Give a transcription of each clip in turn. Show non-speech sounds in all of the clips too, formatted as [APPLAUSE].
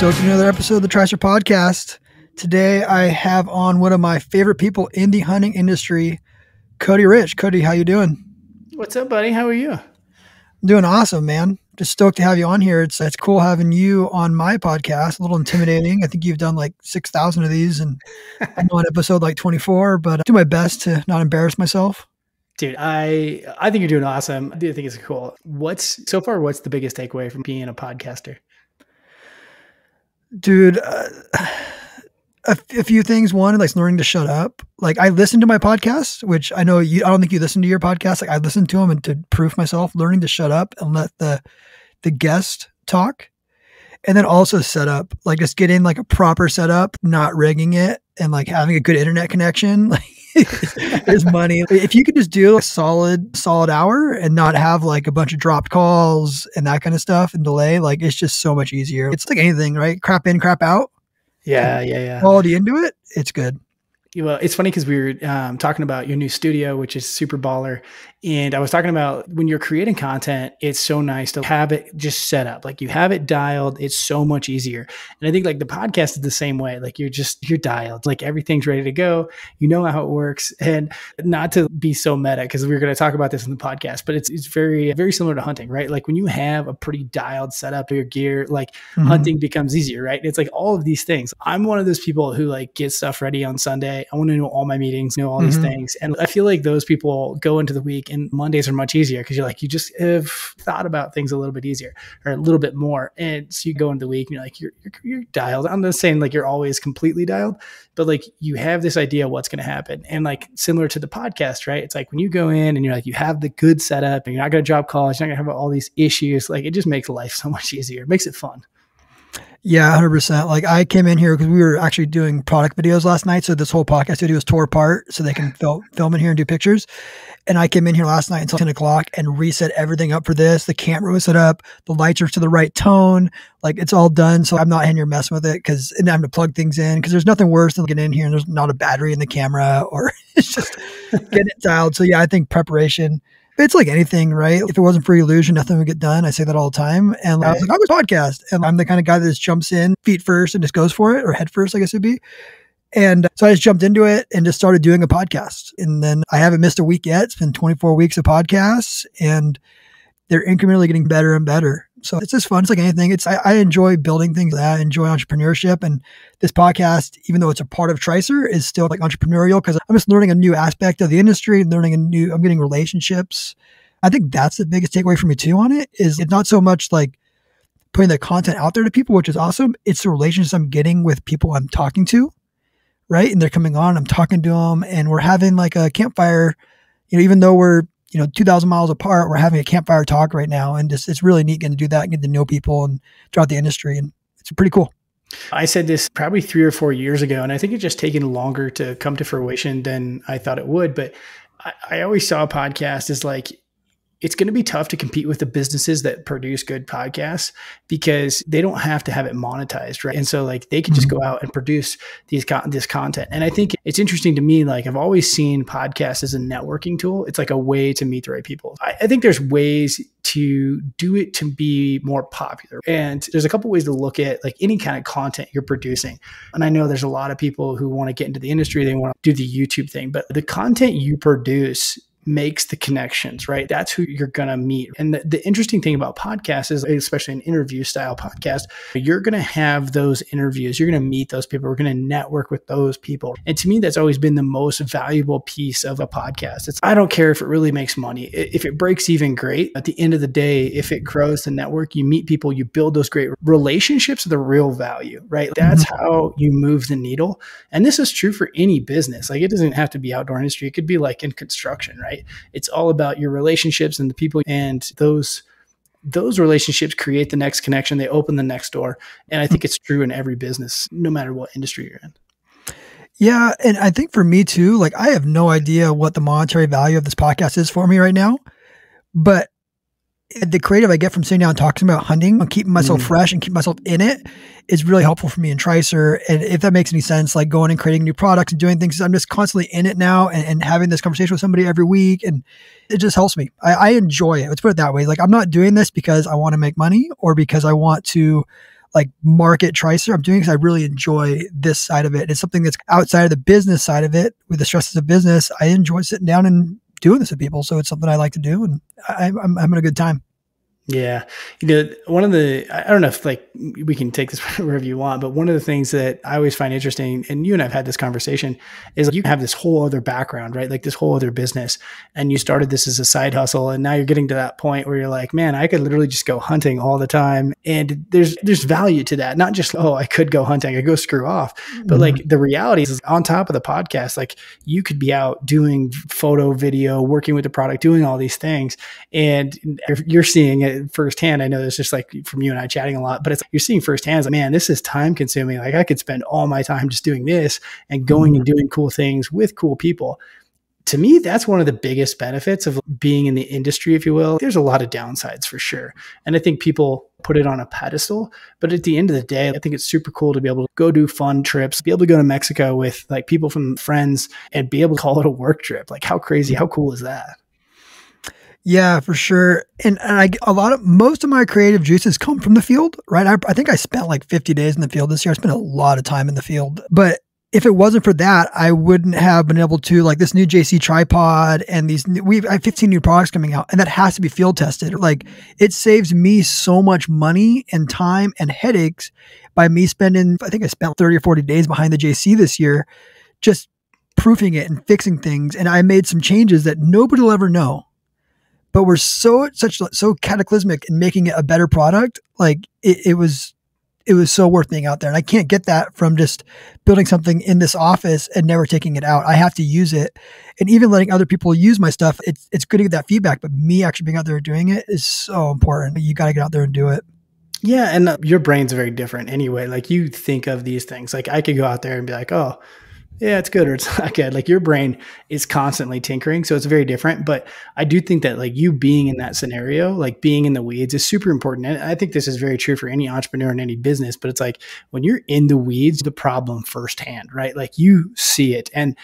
stoked to another episode of the Tricer Podcast. Today I have on one of my favorite people in the hunting industry, Cody Rich. Cody, how you doing? What's up, buddy? How are you? I'm doing awesome, man. Just stoked to have you on here. It's it's cool having you on my podcast. A little intimidating. I think you've done like six thousand of these, and I'm on episode like 24. But I do my best to not embarrass myself. Dude, I I think you're doing awesome. I think it's cool. What's so far? What's the biggest takeaway from being a podcaster? Dude uh, a, a, few things. One like learning to shut up. Like i listen to my podcast which i know you i don't think you listen to your podcast. Like i listen to them and to prove myself learning to shut up and let the the guest talk and then also set up like just getting like a proper setup not rigging it and like having a good internet connection [LAUGHS] like is money. If you could just do a solid solid hour and not have like a bunch of dropped calls and that kind of stuff and delay like it's just so much easier. It's like anything right? Crap in crap out. Yeah yeah yeah. Quality into it it's good. Well, it's funny because we were um, talking about your new studio, which is super baller. And I was talking about when you're creating content, it's so nice to have it just set up. Like you have it dialed, it's so much easier. And I think like the podcast is the same way. Like you're just, you're dialed, like everything's ready to go. You know how it works. [LAUGHS] And not to be so meta, because we are going to talk about this in the podcast, but it's, it's very, very similar to hunting, right? Like when you have a pretty dialed setup of your gear, like mm-hmm. hunting becomes easier, right? It's like all of these things. I'm one of those people who like get stuff ready on Sunday. I want to know all my meetings, know all mm-hmm. these things. And I feel like those people go into the week and Mondays are much easier because you're like, you just have thought about things a little bit easier or a little bit more. And so you go into the week and you're like, you're, you're, you're dialed. I'm not saying like you're always completely dialed, but like you have this idea what's going to happen. And like similar to the podcast, right? It's like when you go in and you're like, you have the good setup and you're not going to drop calls, you're not going to have all these issues. Like it just makes life so much easier. It makes it fun. Yeah, hundred percent. Like I came in here because we were actually doing product videos last night, so this whole podcast video was tore apart, so they can [LAUGHS] film film in here and do pictures. And I came in here last night until ten o'clock and reset everything up for this. The camera was set up, the lights are to the right tone, like it's all done. So I'm not in here messing with it because and I'm to plug things in because there's nothing worse than getting in here and there's not a battery in the camera or [LAUGHS] it's just getting it dialed. So yeah, I think preparation it's like anything, right? If it wasn't for illusion, nothing would get done. I say that all the time. And I was like, I was podcast. And I'm the kind of guy that just jumps in feet first and just goes for it, or head first, I guess it'd be. And so I just jumped into it and just started doing a podcast. And then I haven't missed a week yet. It's been 24 weeks of podcasts and they're incrementally getting better and better. So it's just fun. It's like anything. It's I, I, enjoy building things. I enjoy entrepreneurship, and this podcast, even though it's a part of Tricer, is still like entrepreneurial because I'm just learning a new aspect of the industry, learning a new. I'm getting relationships. I think that's the biggest takeaway for me too on it. Is it's not so much like putting the content out there to people, which is awesome. It's the relationships I'm getting with people I'm talking to, right? And they're coming on. I'm talking to them, and we're having like a campfire. You know, even though we're you know, 2000 miles apart. We're having a campfire talk right now. And just, it's really neat getting to do that and get to know people and throughout the industry. And it's pretty cool. I said this probably three or four years ago, and I think it's just taken longer to come to fruition than I thought it would. But I, I always saw a podcast as like it's going to be tough to compete with the businesses that produce good podcasts because they don't have to have it monetized, right? And so like they can just mm-hmm. go out and produce these this content. And I think it's interesting to me. Like I've always seen podcasts as a networking tool. It's like a way to meet the right people. I, I think there's ways to do it to be more popular. And there's a couple ways to look at like any kind of content you're producing. And I know there's a lot of people who want to get into the industry, they want to do the YouTube thing, but the content you produce makes the connections, right? That's who you're going to meet. And the, the, interesting thing about podcasts is, especially an interview style podcast, you're going to have those interviews. You're going to meet those people. We're going to network with those people. And to me, that's always been the most valuable piece of a podcast. It's, I don't care if it really makes money. If it breaks even, great. At the end of the day, if it grows the network, you meet people, you build those great relationships, the real value, right? That's mm-hmm. how you move the needle. And this is true for any business. Like it doesn't have to be outdoor industry. It could be like in construction, right? Right? It's all about your relationships and the people and those those relationships create the next connection. They open the next door. And I think it's true in every business, no matter what industry you're in. Yeah. And I think for me too, like I have no idea what the monetary value of this podcast is for me right now. But the creative I get from sitting down and talking about hunting and keeping myself mm. fresh and keeping myself in it is really helpful for me in Tricer. And if that makes any sense, like going and creating new products and doing things, I'm just constantly in it now and, and having this conversation with somebody every week. And it just helps me. I, I enjoy it. Let's put it that way. Like I'm not doing this because I want to make money or because I want to like market tricer. I'm doing because I really enjoy this side of it. It's something that's outside of the business side of it with the stresses of business. I enjoy sitting down and doing this with people. So it's something I like to do and I, I'm having a good time. Yeah. You know, one of the, I don't know if like we can take this [LAUGHS] wherever you want, but one of the things that I always find interesting, and you and I've had this conversation, is like you have this whole other background, right? Like this whole other business. And you started this as a side hustle. And now you're getting to that point where you're like, man, I could literally just go hunting all the time. And there's, there's value to that. Not just, oh, I could go hunting, I go screw off. But mm-hmm. like the reality is on top of the podcast, like you could be out doing photo, video, working with the product, doing all these things. And you're seeing it firsthand. I know it's just like from you and I chatting a lot, but it's you're seeing firsthand, like, man, this is time consuming. Like I could spend all my time just doing this and going and mm-hmm. doing cool things with cool people. To me, that's one of the biggest benefits of being in the industry, if you will. There's a lot of downsides for sure. And I think people put it on a pedestal. But at the end of the day, I think it's super cool to be able to go do fun trips, be able to go to Mexico with like people from friends and be able to call it a work trip. Like how crazy, how cool is that? Yeah, for sure. And, and I a lot of most of my creative juices come from the field, right? I, I think I spent like 50 days in the field this year. I spent a lot of time in the field, but if it wasn't for that, I wouldn't have been able to like this new JC tripod and these new, we have 15 new products coming out and that has to be field tested. Like it saves me so much money and time and headaches by me spending I think I spent 30 or 40 days behind the JC this year just proofing it and fixing things and I made some changes that nobody will ever know but we're so such so cataclysmic in making it a better product. Like it, it was it was so worth being out there. And I can't get that from just building something in this office and never taking it out. I have to use it. And even letting other people use my stuff, it's it's good to get that feedback. But me actually being out there doing it is so important. You got to get out there and do it. Yeah. And uh, your brain's very different anyway. Like you think of these things. Like I could go out there and be like, oh, yeah, it's good or it's [LAUGHS] not good. Like your brain is constantly tinkering. So it's very different. But I do think that like you being in that scenario, like being in the weeds is super important. And I think this is very true for any entrepreneur in any business. But it's like when you're in the weeds, the problem firsthand, right? Like you see it. And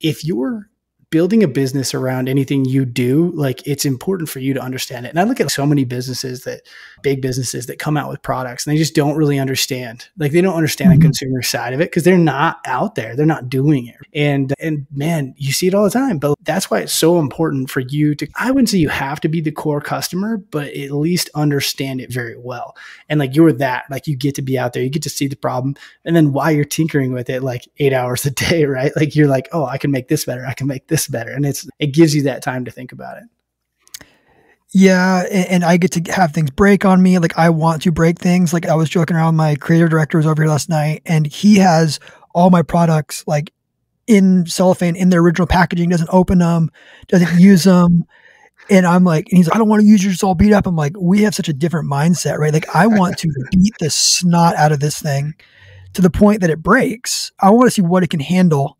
if you're building a business around anything you do, like it's important for you to understand it. And I look at so many businesses that big businesses that come out with products and they just don't really understand. Like they don't understand mm-hmm. the consumer side of it because they're not out there. They're not doing it. And and man, you see it all the time. But that's why it's so important for you to I wouldn't say you have to be the core customer, but at least understand it very well. And like you're that, like you get to be out there, you get to see the problem. And then while you're tinkering with it like eight hours a day, [LAUGHS] right? Like you're like, oh, I can make this better. I can make this better. And it's it gives you that time to think about it. Yeah, and, and, I get to have things break on me. Like I want to break things. Like I was joking around. My creative director was over here last night, and he has all my products like in cellophane in their original packaging. Doesn't open them, doesn't [LAUGHS] use them. And I'm like, and he's like, I don't want to use yours all beat up. I'm like, we have such a different mindset, right? Like I want to [LAUGHS] beat the snot out of this thing to the point that it breaks. I want to see what it can handle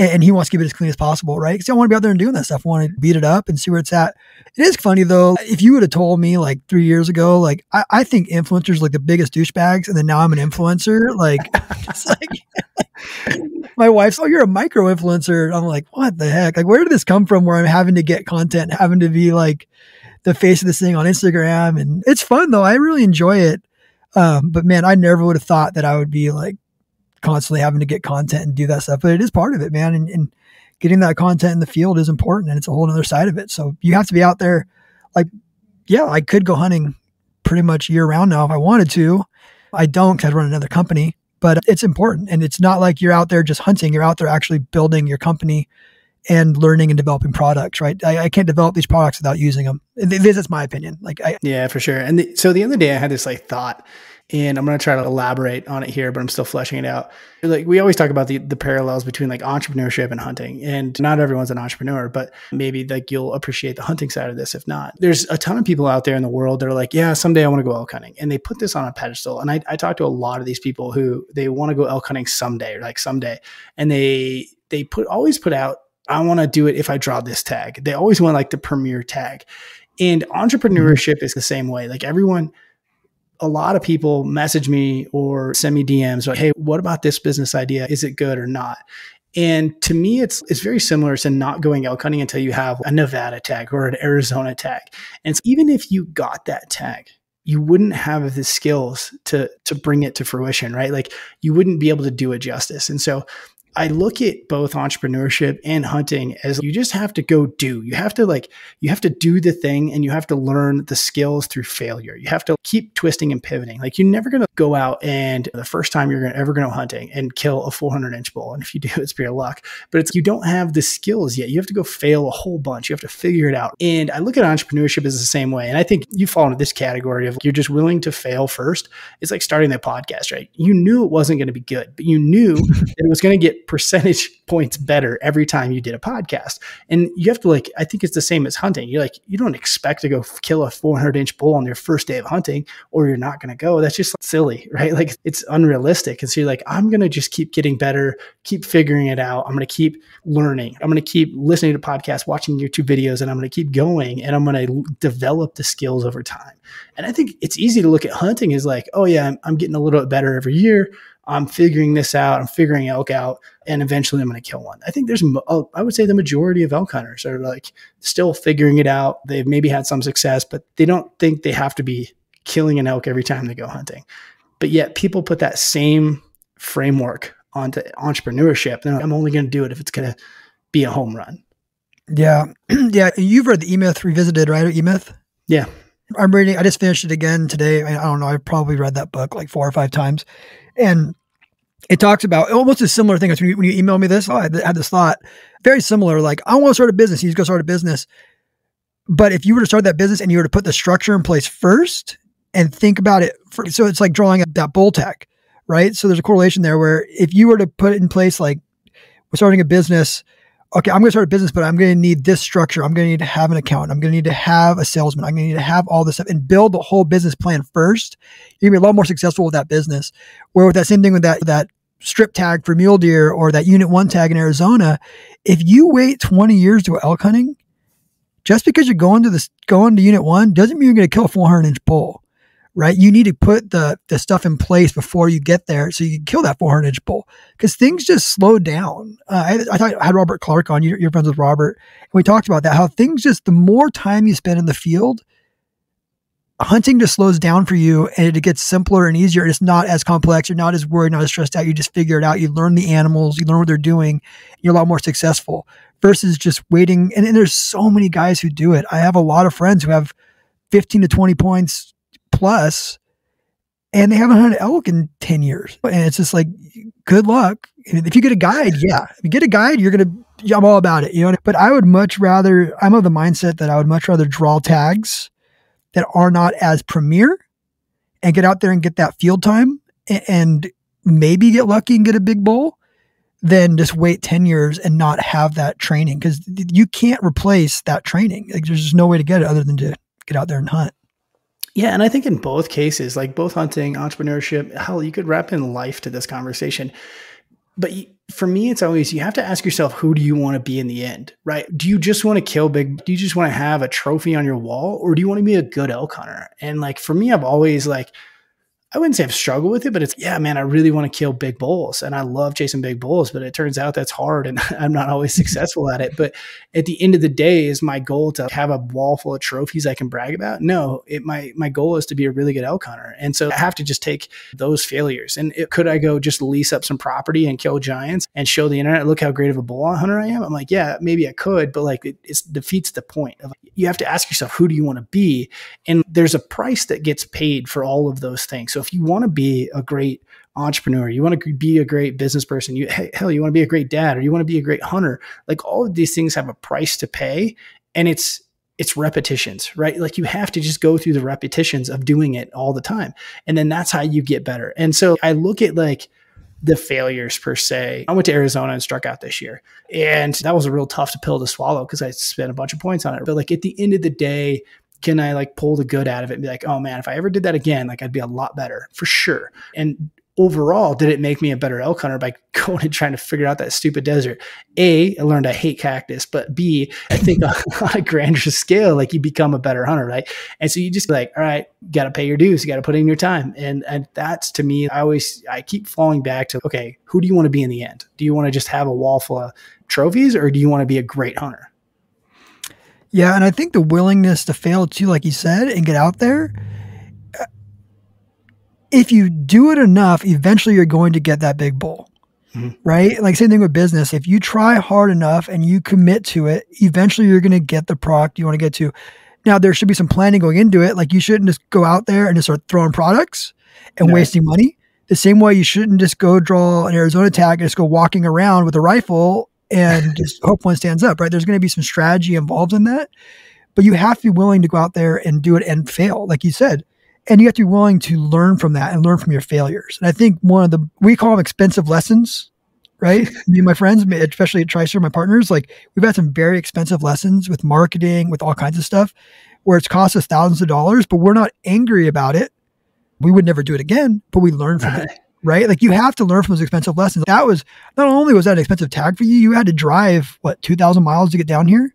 and he wants to keep it as clean as possible, right? Because I want to be out there and doing that stuff. I want to beat it up and see where it's at. It is funny though. If you would have told me like three years ago, like I, I think influencers like the biggest douchebags, and then now I'm an influencer, like [LAUGHS] like my wife's, oh, you're a micro influencer. I'm like, what the heck? Like, where did this come from? Where I'm having to get content, having to be like the face of this thing on Instagram, and it's fun though. I really enjoy it. Um, but man, I never would have thought that I would be like constantly having to get content and do that stuff, but it is part of it, man. And, and getting that content in the field is important and it's a whole other side of it. So you have to be out there. Like, yeah, I could go hunting pretty much year round now if I wanted to. I don't because I run another company, but it's important. And it's not like you're out there just hunting. You're out there actually building your company and learning and developing products, right? I, I can't develop these products without using them. This is my opinion. Like, I, yeah, for sure. And the, so the other day I had this like thought and I'm going to try to elaborate on it here, but I'm still fleshing it out. Like we always talk about the the parallels between like entrepreneurship and hunting, and not everyone's an entrepreneur, but maybe like you'll appreciate the hunting side of this. If not, there's a ton of people out there in the world that are like, yeah, someday I want to go elk hunting, and they put this on a pedestal. And I, I talk to a lot of these people who they want to go elk hunting someday, like someday, and they they put always put out, I want to do it if I draw this tag. They always want like the premier tag, and mm-hmm. entrepreneurship is the same way. Like everyone a lot of people message me or send me DMs like, hey, what about this business idea? Is it good or not? And to me, it's it's very similar to not going elk hunting until you have a Nevada tag or an Arizona tag. And so even if you got that tag, you wouldn't have the skills to to bring it to fruition, right? Like you wouldn't be able to do it justice. And so I look at both entrepreneurship and hunting as you just have to go do. You have to like, you have to do the thing and you have to learn the skills through failure. You have to keep twisting and pivoting. Like you're never going to go out and the first time you're gonna, ever going to hunting and kill a 400 inch bull. And if you do, [LAUGHS] it's pure luck, but it's, you don't have the skills yet. You have to go fail a whole bunch. You have to figure it out. And I look at entrepreneurship as the same way. And I think you fall into this category of you're just willing to fail first. It's like starting that podcast, right? You knew it wasn't going to be good, but you knew [LAUGHS] that it was going to get percentage [LAUGHS] points better every time you did a podcast. And you have to like, I think it's the same as hunting. You're like, you don't expect to go kill a 400 inch bull on your first day of hunting, or you're not going to go. That's just silly, [LAUGHS] right? Like it's unrealistic. And so you're like, I'm going to just keep getting better, keep figuring it out. I'm going to keep learning. I'm going to keep listening to podcasts, watching YouTube videos, and I'm going to keep going and I'm going to develop the skills over time. And I think it's easy to look at hunting as like, oh yeah, I'm, I'm getting a little bit better every year. I'm figuring this out. I'm figuring elk out, and eventually I'm going to kill one. I think there's, oh, I would say the majority of elk hunters are like still figuring it out. They've maybe had some success, but they don't think they have to be killing an elk every time they go hunting. But yet people put that same framework onto entrepreneurship. Like, I'm only going to do it if it's going to be a home run. Yeah. [CLEARS THROAT] yeah. You've read the E Myth Revisited, right? Or E Myth? Yeah. I'm reading, I just finished it again today. I, I don't know. I've probably read that book like four or five times. And it talks about almost a similar thing when you, when you email me this. Oh, I had this thought, very similar. Like, I want to start a business. You just go start a business. But if you were to start that business and you were to put the structure in place first and think about it, for, so it's like drawing up that bull tech, right? So there's a correlation there where if you were to put it in place, like we're starting a business, okay, I'm going to start a business, but I'm going to need this structure. I'm going to need to have an account. I'm going to need to have a salesman. I'm going to need to have all this stuff and build the whole business plan first. You're going to be a lot more successful with that business. Where with that same thing with that, that strip tag for mule deer or that unit one tag in Arizona, if you wait 20 years to elk hunting, just because you're going to this, going to unit one doesn't mean you're going to kill a 400 inch bull right? You need to put the the stuff in place before you get there, so you can kill that 400 inch bull because things just slow down. Uh, I, I, thought I had Robert Clark on. You're, you're friends with Robert, and we talked about that. How things just the more time you spend in the field, hunting just slows down for you, and it gets simpler and easier. It's not as complex. You're not as worried, not as stressed out. You just figure it out. You learn the animals. You learn what they're doing. You're a lot more successful versus just waiting. And, and there's so many guys who do it. I have a lot of friends who have 15 to 20 points plus and they haven't hunted elk in 10 years. And it's just like, good luck. If you get a guide, yeah. If you get a guide, you're going to, I'm all about it, you know? But I would much rather, I'm of the mindset that I would much rather draw tags that are not as premier and get out there and get that field time and maybe get lucky and get a big bull than just wait 10 years and not have that training because you can't replace that training. Like there's just no way to get it other than to get out there and hunt. Yeah, and I think in both cases, like both hunting, entrepreneurship, hell, you could wrap in life to this conversation. But for me, it's always you have to ask yourself, who do you want to be in the end, right? Do you just want to kill big? Do you just want to have a trophy on your wall, or do you want to be a good elk hunter? And like for me, I've always like I wouldn't say I've struggled with it, but it's yeah, man, I really want to kill big bulls and I love chasing big bulls, but it turns out that's hard and [LAUGHS] I'm not always successful at it. But at the end of the day, is my goal to have a wall full of trophies I can brag about? No, it my my goal is to be a really good elk hunter. And so I have to just take those failures. And it, could I go just lease up some property and kill giants and show the internet, look how great of a bull hunter I am? I'm like, yeah, maybe I could, but like it, defeats the point of you have to ask yourself, who do you want to be? And there's a price that gets paid for all of those things. So if you want to be a great entrepreneur, you want to be a great business person, you hell, you want to be a great dad or you want to be a great hunter, like all of these things have a price to pay and it's it's repetitions, right? Like you have to just go through the repetitions of doing it all the time. And then that's how you get better. And so I look at like the failures per se. I went to Arizona and struck out this year. And that was a real tough pill to swallow because I spent a bunch of points on it. But like at the end of the day, can I like pull the good out of it and be like, oh man, if I ever did that again, like I'd be a lot better for sure. And overall, did it make me a better elk hunter by [LAUGHS] going and trying to figure out that stupid desert? A, I learned I hate cactus, but B, I think [LAUGHS] on a grander scale, like you become a better hunter, right? And so you just be like, all right, got to pay your dues, you got to put in your time, and and that's to me, I always I keep falling back to okay, who do you want to be in the end? Do you want to just have a wall full of trophies, or do you want to be a great hunter? Yeah, and I think the willingness to fail too, like you said, and get out there. if you do it enough, eventually you're going to get that big bull. Mm-hmm. Right? Like same thing with business. If you try hard enough and you commit to it, eventually you're going to get the product you want to get to. Now there should be some planning going into it. Like you shouldn't just go out there and just start throwing products and no. wasting money. The same way you shouldn't just go draw an Arizona tag and just go walking around with a rifle and [LAUGHS] just hope one stands up, right? There's going to be some strategy involved in that, but you have to be willing to go out there and do it and fail, like you said. And you have to be willing to learn from that and learn from your failures. And I think one of the, we call them expensive lessons, right? [LAUGHS] Me and my friends, especially at Tricer, my partners, like we've had some very expensive lessons with marketing, with all kinds of stuff where it's cost us thousands of dollars, but we're not angry about it. We would never do it again, but we learn from it right? Like you have to learn from those expensive lessons. That was not only was that an expensive tag for you, you had to drive what two thousand miles to get down here,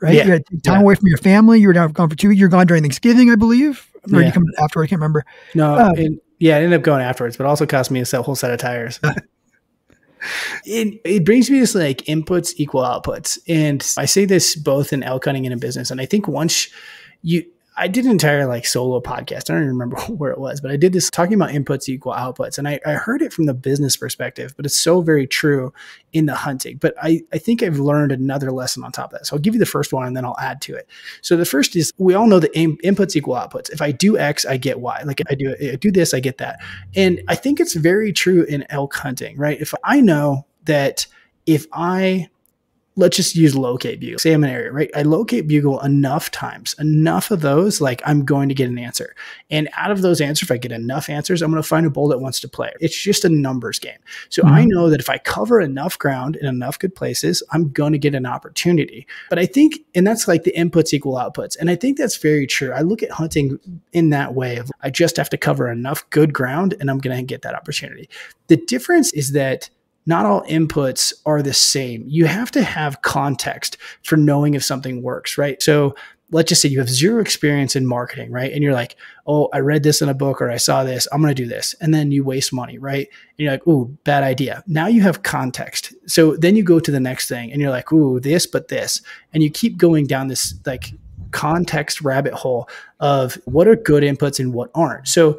right? Yeah. You had to take time yeah. away from your family. You were down gone for two. You're gone during Thanksgiving, I believe. Or yeah. you come after? I can't remember. No, uh, it, yeah, I ended up going afterwards, but also cost me a set, whole set of tires. [LAUGHS] it, it brings me to like inputs equal outputs, and I say this both in elk hunting and in business. And I think once you I did an entire like solo podcast. I don't even remember [LAUGHS] where it was, but I did this talking about inputs equal outputs. And I, I heard it from the business perspective, but it's so very true in the hunting. But I, I think I've learned another lesson on top of that. So I'll give you the first one and then I'll add to it. So the first is we all know that inputs equal outputs. If I do X, I get Y. Like I do, I do this, I get that. And I think it's very true in elk hunting, right? If I know that if I let's just use locate bugle, say I'm an area, right? I locate bugle enough times, enough of those, like I'm going to get an answer. And out of those answers, if I get enough answers, I'm going to find a bull that wants to play. It's just a numbers game. So mm-hmm. I know that if I cover enough ground in enough good places, I'm going to get an opportunity. But I think, and that's like the inputs equal outputs. And I think that's very true. I look at hunting in that way of I just have to cover enough good ground and I'm going to get that opportunity. The difference is that not all inputs are the same. You have to have context for knowing if something works, right? So let's just say you have zero experience in marketing, right? And you're like, oh, I read this in a book or I saw this, I'm going to do this. And then you waste money, right? And you're like, oh, bad idea. Now you have context. So then you go to the next thing and you're like, oh, this, but this. And you keep going down this like context rabbit hole of what are good inputs and what aren't. So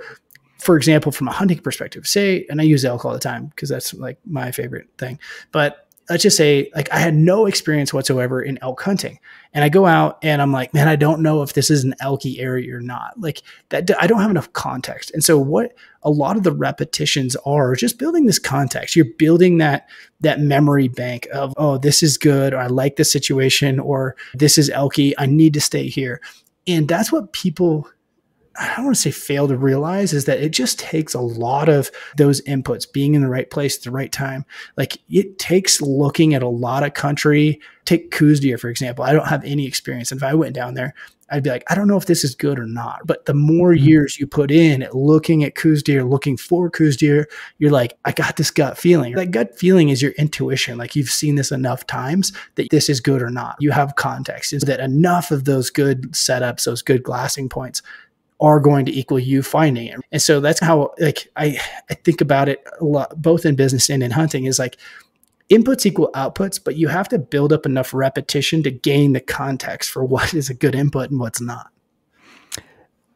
for example, from a hunting perspective, say, and I use elk all the time because that's like my favorite thing, but let's just say like I had no experience whatsoever in elk hunting. And I go out and I'm like, man, I don't know if this is an elky area or not. Like that I don't have enough context. And so what a lot of the repetitions are just building this context. You're building that that memory bank of, oh, this is good, or I like this situation, or this is elky, I need to stay here. And that's what people I don't want to say fail to realize is that it just takes a lot of those inputs, being in the right place at the right time. Like it takes looking at a lot of country. Take deer, for example. I don't have any experience. And if I went down there, I'd be like, I don't know if this is good or not. But the more mm-hmm. years you put in at looking at Coues looking for Coues you're like, I got this gut feeling. That gut feeling is your intuition. Like you've seen this enough times that this is good or not. You have context. Is that enough of those good setups, those good glassing points are going to equal you finding it. And so that's how like I I think about it a lot both in business and in hunting is like inputs equal outputs, but you have to build up enough repetition to gain the context for [LAUGHS] what is a good input and what's not.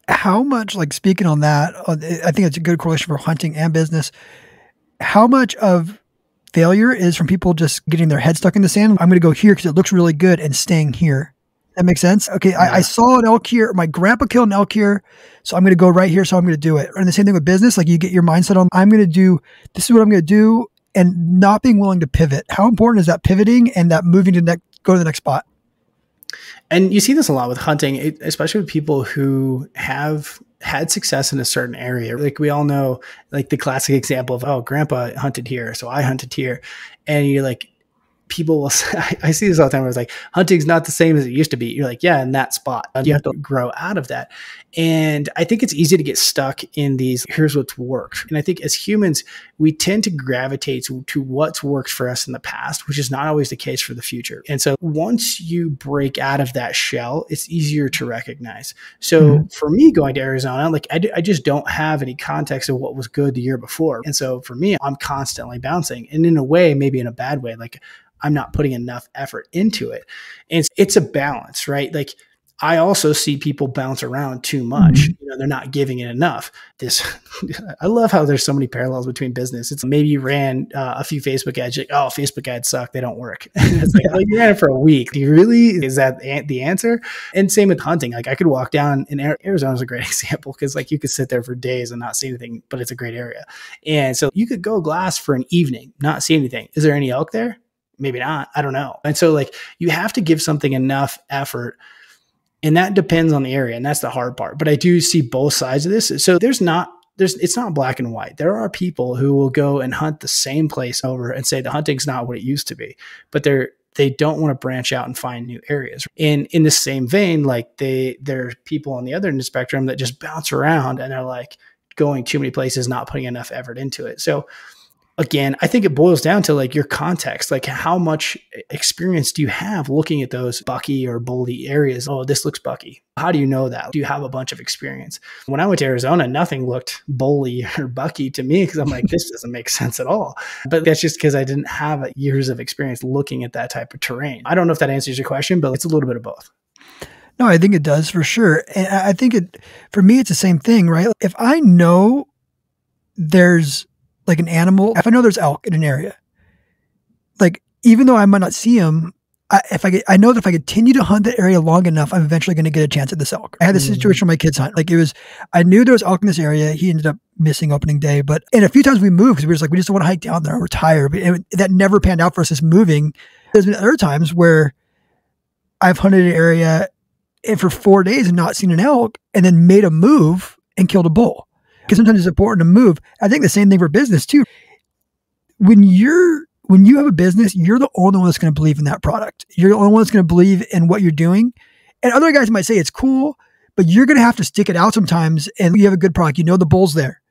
How much like speaking on that, uh, I think it's a good correlation for hunting and business. How much of failure is from people just getting their head stuck in the sand? I'm going to go here because it looks really good and staying here that makes sense. Okay, yeah. I, I, saw an elk here. My grandpa killed an elk here, so I'm going to go right here. So I'm going to do it. And the same thing with business. Like you get your mindset on, I'm going to do. This is what I'm going to do, and not being willing to pivot. How important is that pivoting and that moving to next, go to the next spot? And you see this a lot with hunting, especially with people who have had success in a certain area. Like we all know, like the classic example of, oh, grandpa hunted here, so I hunted here. And you're like, people will [LAUGHS] say, I see this all the time where it's like, hunting's not the same as it used to be. You're like, yeah, in that spot. You have to grow out of that. And I think it's easy to get stuck in these, here's what's worked. And I think as humans, we tend to gravitate to, to what's worked for us in the past, which is not always the case for the future. And so once you break out of that shell, it's easier to recognize. So mm-hmm. for me going to Arizona, like I, d- I just don't have any context of what was good the year before. And so for me, I'm constantly bouncing. And in a way, maybe in a bad way, like I'm not putting enough effort into it. And it's, it's a balance, right? Like I also see people bounce around too much. Mm-hmm. You know, they're not giving it enough. This, [LAUGHS] I love how there's so many parallels between business. It's maybe you ran uh, a few Facebook ads. Like, oh, Facebook ads suck. They don't work. [LAUGHS] it's like, well, you ran it for a week. Do you really? Is that the answer? And same with hunting. Like I could walk down in Arizona is a great [LAUGHS] example because like you could sit there for days and not see anything, but it's a great area. And so you could go glass for an evening, not see anything. Is there any elk there? Maybe not. I don't know. And so like you have to give something enough effort and that depends on the area. And that's the hard part. But I do see both sides of this. So there's not there's it's not black and white. There are people who will go and hunt the same place over and say the hunting's not what it used to be, but they're they don't want to branch out and find new areas. And in the same vein, like they there are people on the other end of the spectrum that just bounce around and they're like going too many places, not putting enough effort into it. So again, I think it boils down to like your context, like how much experience do you have looking at those bucky or boldy areas? Oh, this looks bucky. How do you know that? Do you have a bunch of experience? When I went to Arizona, nothing looked boldy [LAUGHS] or bucky to me because I'm like, this doesn't make sense at all. But that's just because I didn't have years of experience looking at that type of terrain. I don't know if that answers your question, but it's a little bit of both. No, I think it does for sure. And I think it, for me, it's the same thing, right? If I know there's like an animal, if I know there's elk in an area, like even though I might not see them, I, if I get, I know that if I continue to hunt that area long enough, I'm eventually going to get a chance at this elk. I had this mm. situation with my kids hunt. Like it was, I knew there was elk in this area. He ended up missing opening day, but and a few times we moved because we were just like we just don't want to hike down there. We're tired. But it, that never panned out for us. This moving. There's been other times where I've hunted an area and for four days and not seen an elk, and then made a move and killed a bull because sometimes it's important to move. I think the same thing for business too. When you're when you have a business, you're the only one that's going to believe in that product. You're the only one that's going to believe in what you're doing. And other guys might say it's cool, but you're going to have to stick it out sometimes. And you have a good product. You know the bull's there,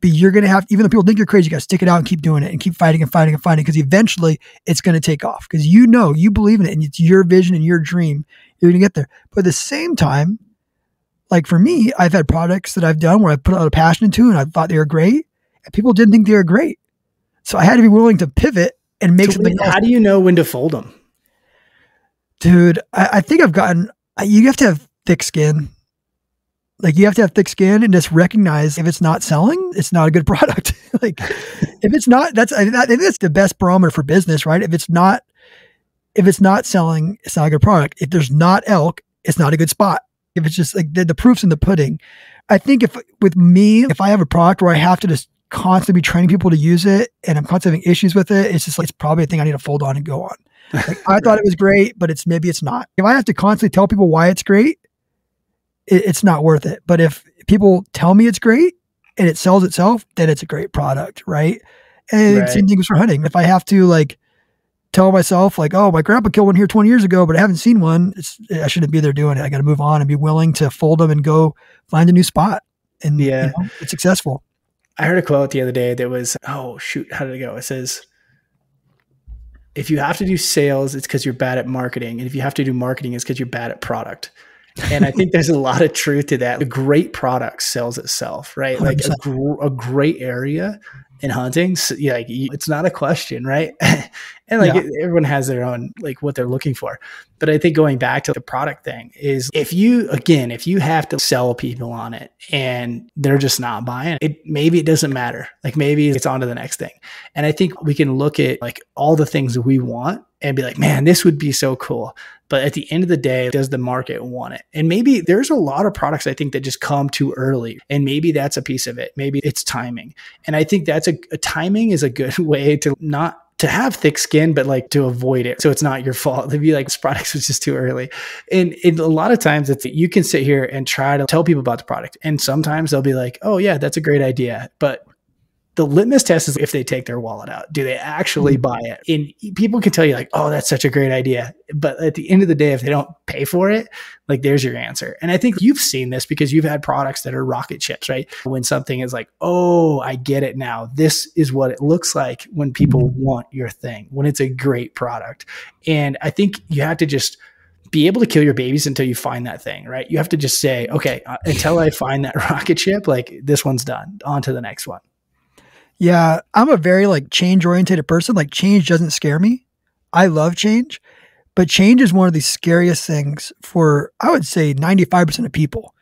but you're going to have even though people think you're crazy, you got to stick it out and keep doing it and keep fighting and fighting and fighting because eventually it's going to take off because you know you believe in it and it's your vision and your dream. You're going to get there. But at the same time, like for me, I've had products that I've done where I put a lot of passion into and I thought they were great and people didn't think they were great. So I had to be willing to pivot and make so something. When, how do you know when to fold them? Dude, I, I think I've gotten, you have to have thick skin. Like you have to have thick skin and just recognize if it's not selling, it's not a good [LAUGHS] product. like if it's not, that's, I, I think that's the best barometer for business, right? If it's not, if it's not selling, it's not a good product. If there's not elk, it's not a good spot if it's just like the, the proof's in the pudding. I think if with me, if I have a product where I have to just constantly be training people to use it and I'm constantly having issues with it, it's just like it's probably a thing I need to fold on and go on. Like, I [LAUGHS] thought it was great, but it's maybe it's not. If I have to constantly tell people why it's great, it, it's not worth it. But if people tell me it's great and it sells itself, then it's a great product, right? And right. same thing for hunting. If I have to like tell myself like, oh, my grandpa killed one here 20 years ago, but I haven't seen one. It's, I shouldn't be there doing it. I got to move on and be willing to fold them and go find a new spot. And yeah, you know, it's successful. I heard a quote the other day that was, oh shoot, how did it go? It says, if you have to do sales, it's because you're bad at marketing. And if you have to do marketing, it's because you're bad at product. And I think there's a lot of truth to that. A great product sells itself, right? 100%. Like a, gr- a great area in hunting, so, yeah, like, it's not a question, right? [LAUGHS] and like yeah. everyone has their own like what they're looking for. But I think going back to the product thing is if you again, if you have to sell people on it and they're just not buying it, maybe it doesn't matter. Like maybe it's on to the next thing. And I think we can look at like all the things that we want and be like, man, this would be so cool. But at the end of the day, does the market want it? And maybe there's a lot of products I think that just come too early. And maybe that's a piece of it. Maybe it's timing. And I think that's a, a timing is a good [LAUGHS] way to not to have thick skin, but like to avoid it. So it's not your fault. [LAUGHS] To be like, this product was just too early. And, and a lot of times it's, you can sit here and try to tell people about the product. And sometimes they'll be like, oh yeah, that's a great idea. But the litmus test is if they take their wallet out. Do they actually mm-hmm. buy it? And people can tell you like, "Oh, that's such a great idea," but at the end of the day, if they don't pay for it, like there's your answer. And I think you've seen this because you've had products that are rocket ships, right? When something is like, "Oh, I get it now. This is what it looks like when people mm-hmm. want your thing. When it's a great product." And I think you have to just be able to kill your babies until you find that thing, right? You have to just say, okay, uh, until I find that [LAUGHS] rocket ship, like this one's done, on to the next one. Yeah, I'm a very like change oriented person. Like change doesn't scare me. I love change, But change is one of the scariest things for, I would say, 95% of people,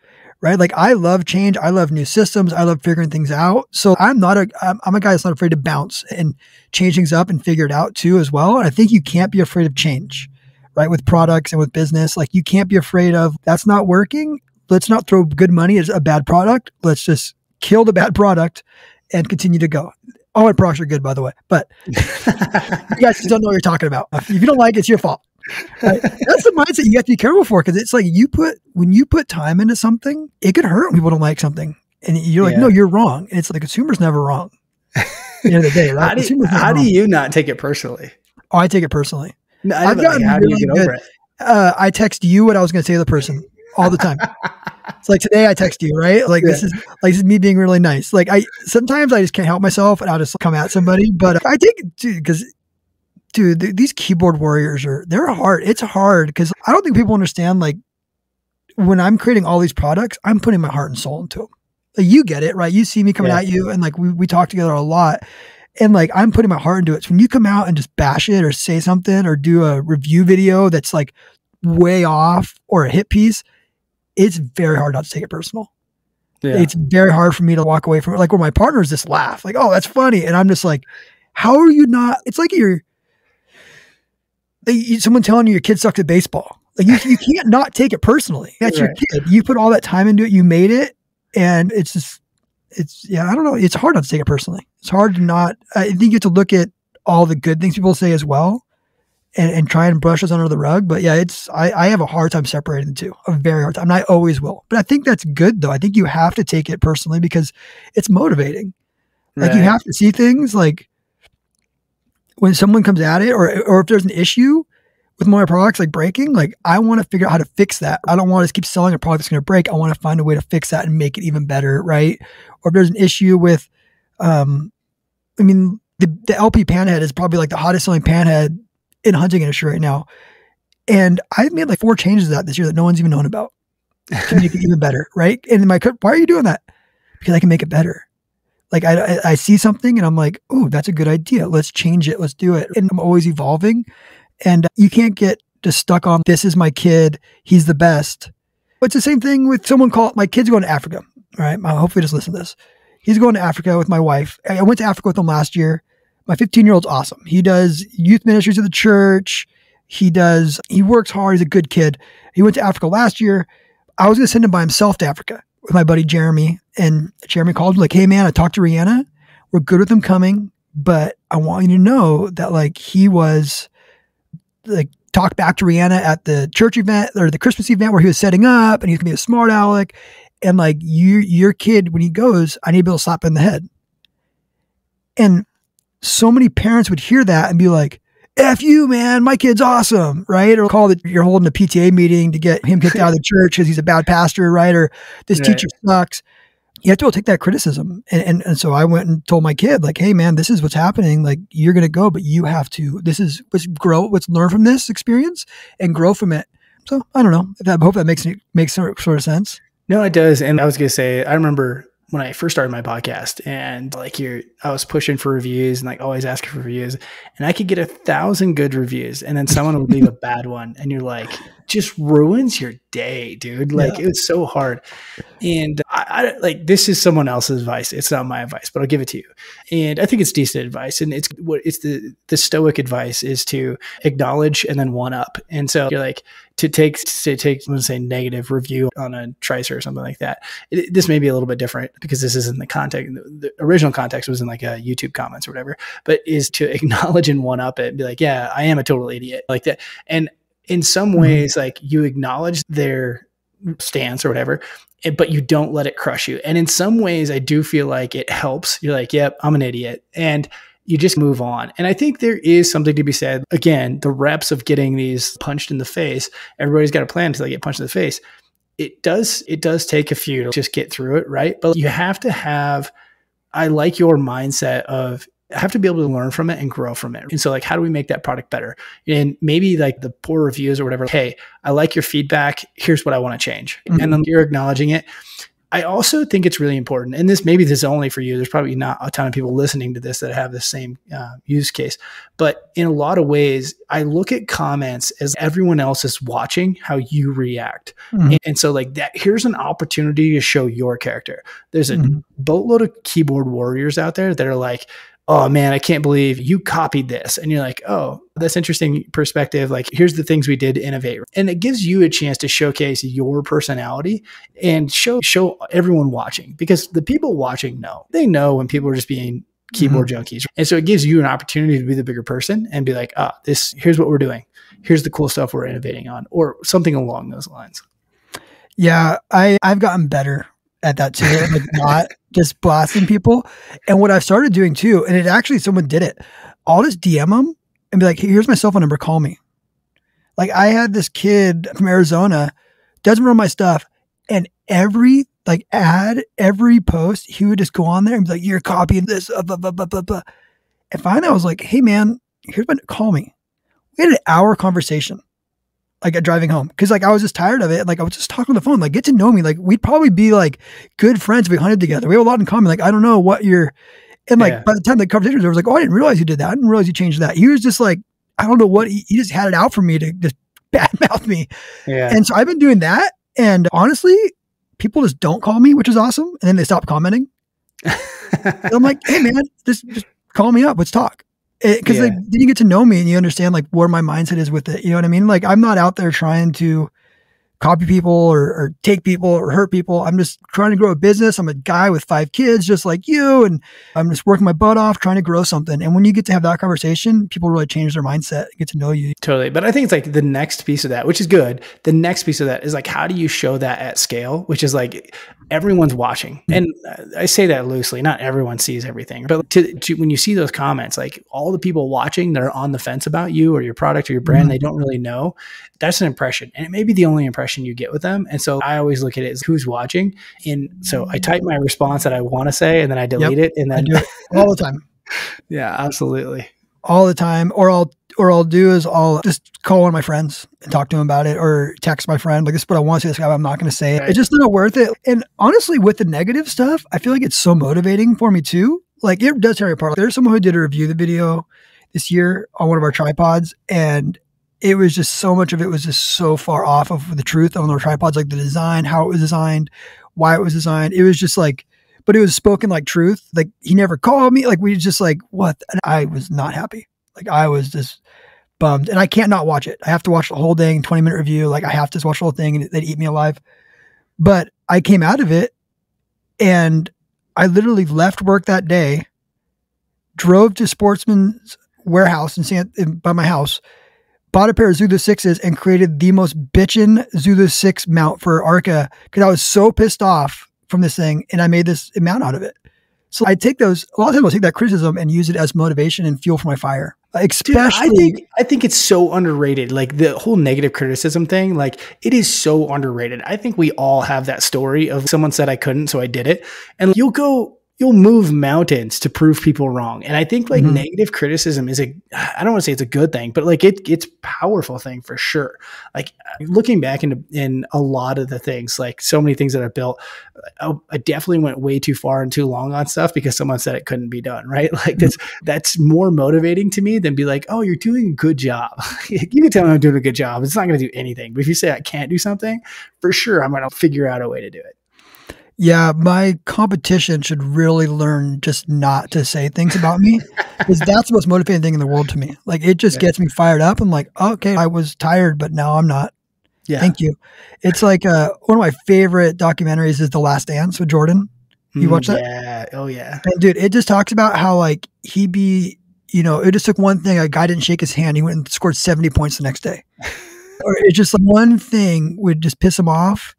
right? Like I love change. I love new systems. I love figuring things out. So I'm not a, I'm a guy that's not afraid to bounce and change things up and figure it out too as well. And I think you can't be afraid of change, right? With products and with business, like you can't be afraid of that's not working. Let's not throw good money at a bad product. Let's just kill the bad [LAUGHS] product and continue to go. All my products are good, by the way, but [LAUGHS] you guys don't know what you're talking about. If you don't like it, it's your fault. Right? That's the mindset you have to be careful for because it's like you put when you put time into something, it could hurt when people don't like something, and you're like, yeah. no, you're wrong. And it's like the consumer's never wrong. At the end of the day, right? [LAUGHS] how do, you, how do you not take it personally? Oh, I take it personally. No, I've gotten like, how really do you get good. over it? Uh, I text you what I was going to say to the person all the time. [LAUGHS] it's like today I text you, right? Like yeah. this is like this is me being really nice. Like I sometimes I just can't help myself and I'll just come at somebody, but I take it because dude, th- these keyboard warriors are they're hard. It's hard because I don't think people understand like when I'm creating all these products, I'm putting my heart and soul into them. Like you get it, right? You see me coming yeah. at you and like we, we talk together a lot. And like I'm putting my heart into it. So when you come out and just bash it or say something or do a review video that's like way off or a hit piece, it's very hard not to take it personal. Yeah. It's very hard for me to walk away from it. Like where my partners just laugh, like, oh, that's funny. And I'm just like, how are you not? It's like you're someone telling you your kid sucked at baseball. Like you, you can't not take it personally. That's right. your kid. You put all that time into it. You made it, and it's just, it's yeah. I don't know. It's hard not to take it personally. It's hard to not. I think you have to look at all the good things people say as well, and, and try and brush us under the rug. But yeah, it's I, I have a hard time separating the two. A very hard time. And I always will. But I think that's good though. I think you have to take it personally because it's motivating. Like right. you have to see things like when someone comes at it or or if there's an issue with my products like breaking, like I want to figure out how to fix that. I don't want to keep selling a product that's going to break. I want to find a way to fix that and make it even better, right? Or if there's an issue with, um, I mean, the, the LP panhead is probably like the hottest selling panhead in hunting industry right now. And I've made like four changes to that this year that no one's even known about to make it [LAUGHS] even better, right? And my why are you doing that? Because I can make it better. Like I, I see something and I'm like, oh, that's a good idea. Let's change it. Let's do it. And I'm always evolving. And you can't get just stuck on this is my kid. He's the best. It's the same thing with someone called my kid's going to Africa. Right. Hopefully just listen to this. He's going to Africa with my wife. I went to Africa with him last year. My 15 year old's awesome. He does youth ministries at the church. He does, he works hard. He's a good kid. He went to Africa last year. I was going to send him by himself to Africa with my buddy Jeremy. And Jeremy called like, Hey man, I talked to Rihanna. We're good with him coming, but I want you to know that like he was like talk back to Rihanna at the church event or the Christmas event where he was setting up and he's gonna be a smart aleck. And like you your kid, when he goes, I need to be able to slap him in the head. And so many parents would hear that and be like, F you, man, my kid's awesome, right? Or call that you're holding a PTA meeting to get him kicked out of the church because he's a bad pastor, right? Or this right. teacher sucks. You have to take that criticism. And, and, and so I went and told my kid, like, hey, man, this is what's happening. Like, you're going to go, but you have to, this is, let's grow, let's learn from this experience and grow from it. So I don't know. I hope that makes, makes sort of sense. No, it does. And I was going to say, I remember when I first started my podcast and like you're, I was pushing for reviews and like always asking for reviews and I could get a thousand good reviews and then someone would leave a bad one and you're like, just ruins your day, dude. Like yeah. it's so hard. And I, I, like, this is someone else's advice. It's not my advice, but I'll give it to you. And I think it's decent advice. And it's what it's the, the stoic advice is to acknowledge and then one up. And so you're like, to take to take let's say negative review on a tricer or something like that. It, this may be a little bit different because this is in the context. The, the original context was in like a YouTube comments or whatever, but is to [LAUGHS] acknowledge and one up it and be like, yeah, I am a total idiot like that. And in some mm-hmm. ways, like you acknowledge their stance or whatever, but you don't let it crush you. And in some ways, I do feel like it helps. You're like, yep, I'm an idiot. And you just move on. And I think there is something to be said. Again, the reps of getting these punched in the face, everybody's got a plan until they get punched in the face. It does, it does take a few to just get through it, right? But you have to have, I like your mindset of have to be able to learn from it and grow from it. And so, like, how do we make that product better? And maybe like the poor reviews or whatever, hey, I like your feedback. Here's what I want to change. Mm-hmm. And then you're acknowledging it I also think it's really important, and this maybe this is only for you. There's probably not a ton of people listening to this that have the same uh, use case, but in a lot of ways, I look at comments as everyone else is watching how you react, mm-hmm. and, and, so like that. Here's an opportunity to show your character. There's a mm-hmm. boatload of keyboard warriors out there that are like, oh man, I can't believe you copied this. And you're like, oh, that's interesting perspective. Like, here's the things we did to innovate. And it gives you a chance to showcase your personality and show show everyone watching because the people watching know. They know when people are just being keyboard mm-hmm. junkies. And so it gives you an opportunity to be the bigger person and be like, ah, oh, this here's what we're doing. Here's the cool stuff we're innovating on, or something along those lines. Yeah, I, I've gotten better at that too, like [LAUGHS] not just blasting people. And what I've started doing too, and it actually someone did it. I'll just DM them and be like, hey, "Here's my cell phone number. Call me." Like I had this kid from Arizona, doesn't run my stuff, and every like ad, every post, he would just go on there and be like, "You're copying this." Blah, blah, blah, blah, blah. And finally, I was like, "Hey, man, here's my call me." We had an hour conversation like driving home because like I was just tired of it. Like I was just talking on the phone, like get to know me. Like we'd probably be like good friends if we hunted together. We have a lot in common. Like I don't know what you're, and like yeah. by the time the conversation was, over, I was like, oh, I didn't realize you did that. I didn't realize you changed that. He was just like, I don't know what he, he just had it out for me to just [LAUGHS] badmouth me. Yeah. And so I've been doing that, and honestly, people just don't call me, which is awesome. And then they stop commenting. [LAUGHS] I'm like, hey man, just just call me up. Let's talk Eh, because yeah. like, then you get to know me and you understand like where my mindset is with it. You know what I mean? Like I'm not out there trying to copy people or, or, take people or hurt people. I'm just trying to grow a business. I'm a guy with five kids, just like you, and I'm just working my butt off trying to grow something. And when you get to have that conversation, people really change their mindset, get to know you. Totally. But I think it's like the next piece of that, which is good. The next piece of that is like, how do you show that at scale? Which is like everyone's watching, mm-hmm. and I say that loosely. Not everyone sees everything, but to, to, when you see those comments, like all the people watching that are on the fence about you or your product or your brand, mm-hmm. they don't really know. That's an impression, and it may be the only impression you get with them. And so I always look at it as who's watching. And so I type my response that I want to say and then I delete yep, it and then all the time. [LAUGHS] yeah, absolutely. All the time. Or I'll or I'll do is I'll just call one of my friends and talk to him about it or text my friend. Like this is what I want to say this guy, I'm not gonna say it. It's just not worth it. And honestly, with the negative stuff, I feel like it's so motivating for me too. Like it does tear me apart. There's someone who did a review of the video this year on one of our tripods and it was just so much of it was just so far off of the truth on the tripods, like the design, how it was designed, why it was designed. It was just like, but it was spoken like truth. Like he never called me. Like we just like what? And I was not happy. Like I was just bummed, and I can't not watch it. I have to watch the whole thing, twenty minute review. Like I have to watch the whole thing, and they'd eat me alive. But I came out of it, and I literally left work that day, drove to Sportsman's warehouse in San by my house bought a pair of Zulu 6s and created the most bitchin' Zulu 6 mount for Arca because I was so pissed off from this thing and I made this mount out of it. So I take those, a lot of times I'll take that criticism and use it as motivation and fuel for my fire. Especially, Dude, I think I think it's so underrated. Like the whole negative criticism thing, like it is so underrated. I think we all have that story of someone said I couldn't, so I did it, and you'll go you'll move mountains to prove people wrong. And I think like mm-hmm. negative criticism is a I don't want to say it's a good thing, but like it it's powerful thing for sure. Like looking back into in a lot of the things, like so many things that I built, I, I, definitely went way too far and too long on stuff because someone said it couldn't be done, right? [LAUGHS] Like that's mm-hmm. that's more motivating to me than be like, "Oh, you're doing a good job." [LAUGHS] you can tell me I'm doing a good job. It's not going to do anything. But if you say I can't do something, for sure I'm going to figure out a way to do it. Yeah, my competition should really learn just not to say things about me because that's the most motivating thing in the world to me. Like it just gets me fired up. I'm like, okay, I was tired, but now I'm not. Yeah. Thank you. It's like uh, one of my favorite documentaries is The Last Dance with Jordan. You watch that? Yeah. Oh yeah. And dude, it just talks about how like he be, you know, it just took one thing. A guy didn't shake his hand. He went and scored 70 points the next day. [LAUGHS] or it's just like one thing would just piss him off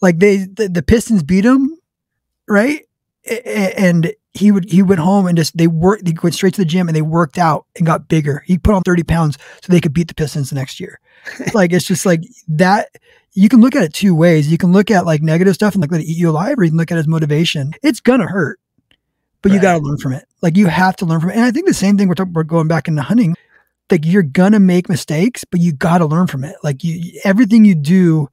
like they the, the Pistons beat him, right? And he would he went home and just they worked they went straight to the gym and they worked out and got bigger. He put on 30 pounds so they could beat the Pistons the next year. [LAUGHS] like it's just like that you can look at it two ways. You can look at like negative stuff and like let it eat you alive, or you can look at it as motivation. It's gonna hurt, but right. you gotta learn from it. Like you have to learn from it. And I think the same thing we're talking we're going back into hunting. Like you're gonna make mistakes, but you gotta learn from it. Like you everything you do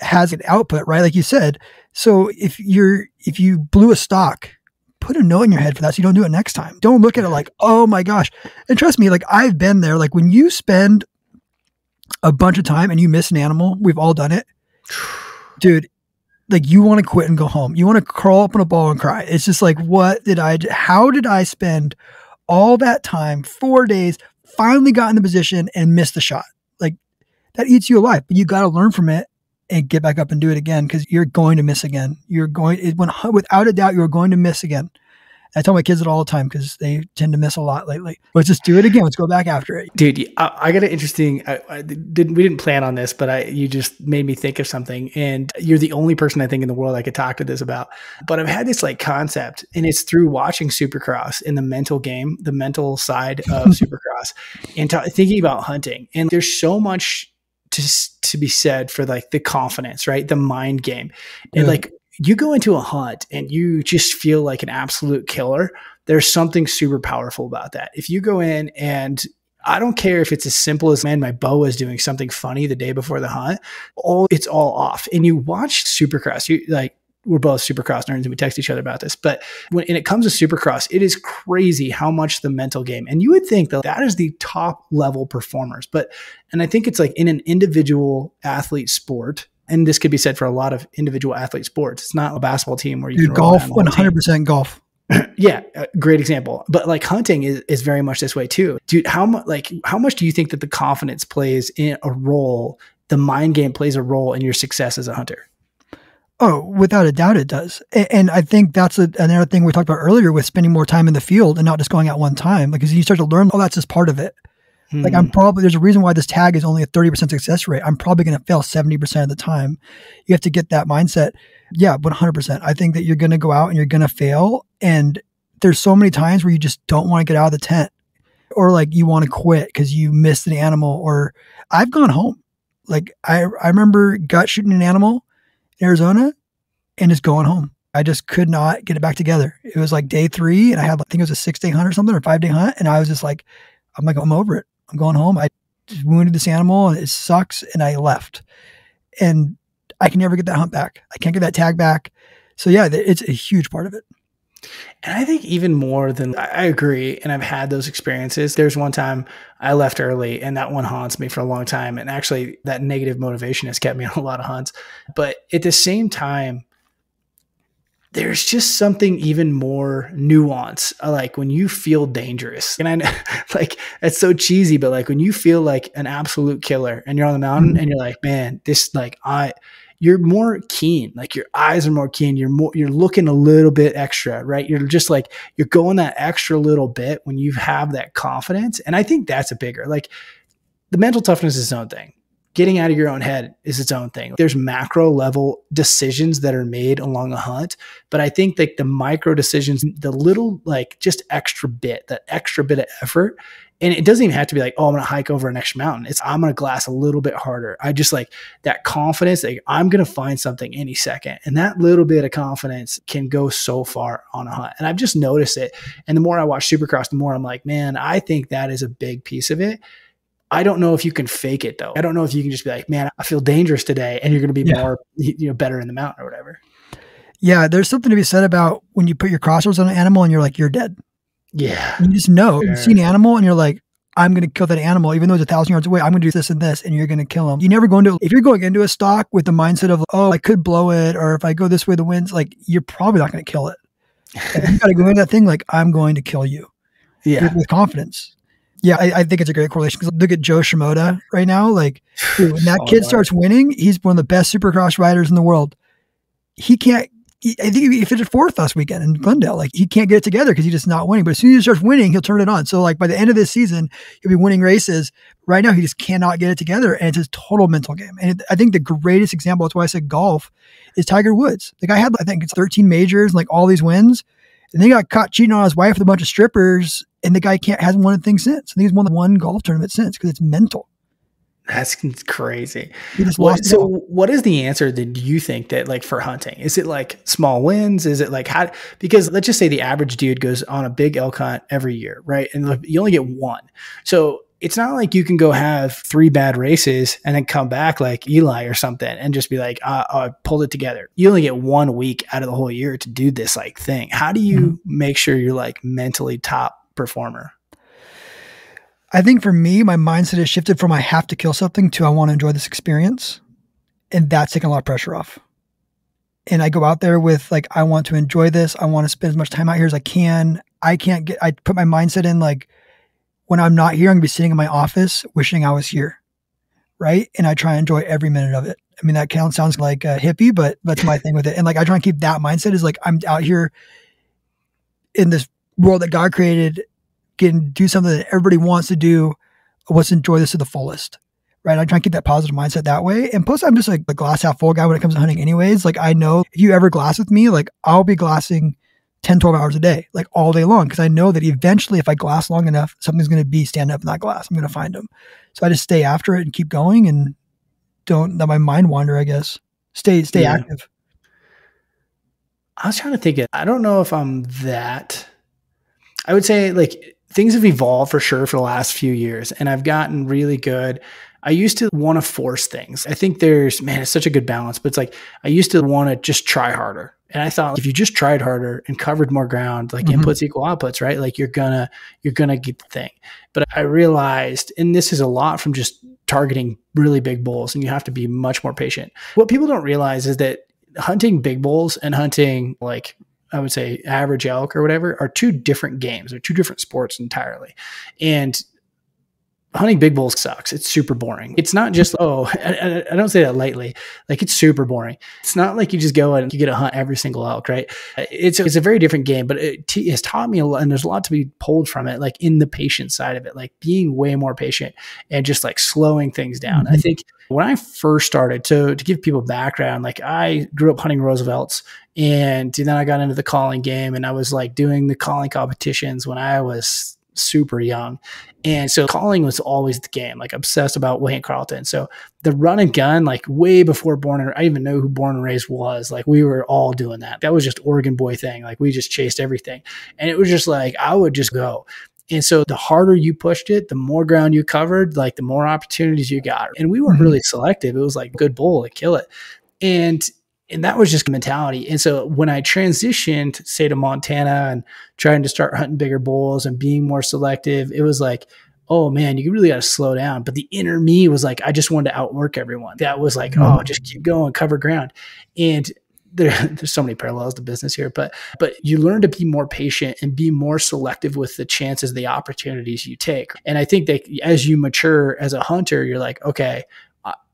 has an output, right? Like you said, So if you're if you blew a stalk, put a note in your head for that so you don't do it next time. Don't look at it like, oh my gosh. And trust me, like I've been there. Like when you spend a bunch of time and you miss an animal, we've all done it. [SIGHS] Dude, like you want to quit and go home. You want to crawl up in a ball and cry. It's just like, what did I do? How did I spend all that time, four days, finally got in the position and missed the shot? Like that eats you alive, but you got to learn from it and get back up and do it again because you're going to miss again. You're going, it, when, without a doubt, you're going to miss again. I tell my kids it all the time because they tend to miss a lot lately. Let's just do it again. Let's go back after it, dude. I, I got an interesting. I, I, didn't we didn't plan on this, but I you just made me think of something. And you're the only person I think in the world I could talk to this about. But I've had this like concept, and it's through watching Supercross in the mental game, the mental side of [LAUGHS] Supercross, and t- thinking about hunting. And there's so much to to be said for like the confidence, right? The mind game, and yeah. like you go into a hunt and you just feel like an absolute killer. There's something super powerful about that. If you go in and I don't care if it's as simple as man, my bow is doing something funny the day before the hunt. All it's all off. And you watch Supercross, you like we're both Supercross nerds and we text each other about this. But when it comes to Supercross, it is crazy how much the mental game. And you would think that that is the top level performers. But and I think it's like in an individual athlete sport, and this could be said for a lot of individual athlete sports. It's not a basketball team where you Dude, golf, one hundred percent golf. [CLEARS THROAT] yeah, great example. But like hunting is, is very much this way too, dude. How much like how much do you think that the confidence plays in a role? The mind game plays a role in your success as a hunter. Oh, without a doubt, it does. And I think that's a, another thing we talked about earlier with spending more time in the field and not just going out one time. Because you start to learn, oh, that's just part of it. Hmm. Like I'm probably there's a reason why this tag is only a 30% success rate. I'm probably going to fail 70% of the time. You have to get that mindset. Yeah, 100%. I think that you're going to go out and you're going to fail and there's so many times where you just don't want to get out of the tent or like you want to quit cuz you missed an animal or I've gone home. Like I I remember gut shooting an animal Arizona and just going home. I just could not get it back together. It was like day three, and I had, I think it was a six day hunt or something, or five day hunt. And I was just like, I'm like, I'm over it. I'm going home. I just wounded this animal and it sucks. And I left. And I can never get that hunt back. I can't get that tag back. So yeah, it's a huge part of it. And I think even more than I agree, and I've had those experiences. There's one time I left early, and that one haunts me for a long time. And actually, that negative motivation has kept me [LAUGHS] on a lot of hunts. But at the same time, there's just something even more nuance uh, like when you feel dangerous and i know [LAUGHS] like it's so cheesy but like when you feel like an absolute killer and you're on the mountain mm-hmm. and you're like man this like i you're more keen like your eyes are more keen you're more you're looking a little bit extra right you're just like you're going that extra little bit when you have that confidence and i think that's a bigger like the mental toughness is its own thing getting out of your own head is its own thing. There's macro level decisions that are made along a hunt, but I think like the micro decisions, the little like just extra bit, that extra bit of effort. And it doesn't even have to be like, oh, I'm going to hike over an extra mountain. It's I'm going to glass a little bit harder. I just like that confidence like I'm going to find something any second. And that little bit of confidence can go so far on a hunt. And I've just noticed it. And the more I watch Supercross, the more I'm like, man, I think that is a big piece of it I don't know if you can fake it though. I don't know if you can just be like, man, I feel dangerous today, and you're going to be yeah. more, you know, better in the mountain or whatever. Yeah, there's something to be said about when you put your crossbows on an animal and you're like, you're dead. Yeah, you just know sure. you see an animal and you're like, I'm going to kill that animal, even though it's a thousand yards away. I'm going to do this and this, and you're going to kill him. You never go into if you're going into a stalk with the mindset of, oh, I could blow it, or if I go this way, the wind's like, you're probably not going to kill it. you got to go into that thing like, I'm going to kill you. Yeah, with, with confidence. Yeah, I, I, think it's a great correlation because look at Jo Shimoda right now. Like, [SIGHS] when that oh, kid starts winning, he's one of the best supercross riders in the world. He can't. I think he finished fourth last weekend in Glendale. Like, he can't get it together because he's just not winning. But as soon as he starts winning, he'll turn it on. So, like by the end of this season, he'll be winning races. Right now, he just cannot get it together, and it's his total mental game. And it, I think the greatest example, that's why I said golf, is Tiger Woods. The guy had, I think, it's 13 majors, like all these wins. And then he got caught cheating on his wife with a bunch of strippers, and the guy can't hasn't won a thing since. I think he's won one golf tournament since because it's mental. That's crazy. What, so, what is the answer that you think that like for hunting? Is it like small wins? Is it like how? Because let's just say the average dude goes on a big elk hunt every year, right? And you only get one. So it's not like you can go have three bad races and then come back like Eli or something and just be like, uh, oh, I pulled it together. You only get one week out of the whole year to do this like thing. How do you mm-hmm. make sure you're like mentally top performer? I think for me, my mindset has shifted from I have to kill something to I want to enjoy this experience. And that's taken a lot of pressure off. And I go out there with like, I want to enjoy this. I want to spend as much time out here as I can. I can't get, I put my mindset in like, when I'm not here, I'm gonna be sitting in my office wishing I was here. Right. And I try and enjoy every minute of it. I mean, that count sounds like a hippie, but that's my thing with it. And like, I try and keep that mindset is like, I'm out here in this world that God created, can do something that everybody wants to do. Let's enjoy this to the fullest. Right. I try and keep that positive mindset that way. And plus, I'm just like the glass half full guy when it comes to hunting, anyways. Like, I know if you ever glass with me, like, I'll be glassing 10, 12 hours a day, like all day long. Cause I know that eventually if I glass long enough, something's going to be standing up in that glass. I'm going to find them. So I just stay after it and keep going and don't let my mind wander, I guess. Stay, stay yeah. active. I was trying to think, it. I don't know if I'm that, I would say like things have evolved for sure for the last few years and I've gotten really good. I used to want to force things. I think there's, man, it's such a good balance, but it's like I used to want to just try harder. And I thought if you just tried harder and covered more ground, like mm-hmm. inputs equal outputs, right? Like you're gonna you're gonna get the thing. But I realized, and this is a lot from just targeting really big bulls, and you have to be much more patient. What people don't realize is that hunting big bulls and hunting like I would say average elk or whatever are two different games. They're two different sports entirely. And hunting big bulls sucks. It's super boring. It's not just, oh, [LAUGHS] I, I, don't say that lightly. Like it's super boring. It's not like you just go and you get to hunt every single elk, right? It's, it's a very different game, but it t- has taught me a lot. And there's a lot to be pulled from it, like in the patient side of it, like being way more patient and just like slowing things down. Mm-hmm. I think when I first started, to, to give people background, like I grew up hunting Roosevelt's and then I got into the calling game and I was like doing the calling competitions when I was super young. And so calling was always the game, like obsessed about Wayne Carlton. So the run and gun, like way before born and I even know who born and raised was, like we were all doing that. That was just Oregon boy thing. Like we just chased everything. And it was just like, I would just go. And so the harder you pushed it, the more ground you covered, like the more opportunities you got. And we weren't mm-hmm. really selective. It was like good bull, like kill it. And and that was just mentality. And so when I transitioned, say to Montana and trying to start hunting bigger bulls and being more selective, it was like, oh man, you really got to slow down. But the inner me was like, I just wanted to outwork everyone. That was like, mm-hmm. oh, just keep going, cover ground. And there, [LAUGHS] there's so many parallels to business here, but but you learn to be more patient and be more selective with the chances, the opportunities you take. And I think that as you mature as a hunter, you're like, okay,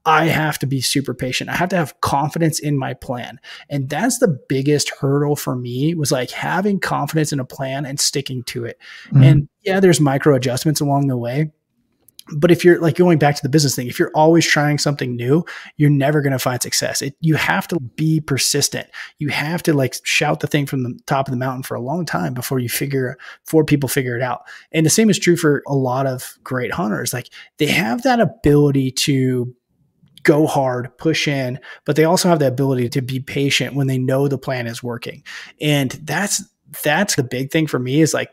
I have to be super patient. I have to have confidence in my plan. And that's the biggest hurdle for me was like having confidence in a plan and sticking to it. Mm-hmm. And yeah, there's micro adjustments along the way. But if you're like going back to the business thing, if you're always trying something new, you're never going to find success. It, you have to be persistent. You have to like shout the thing from the top of the mountain for a long time before you figure, before people figure it out. And the same is true for a lot of great hunters. Like they have that ability to go hard, push in, but they also have the ability to be patient when they know the plan is working. And that's that's the big thing for me is like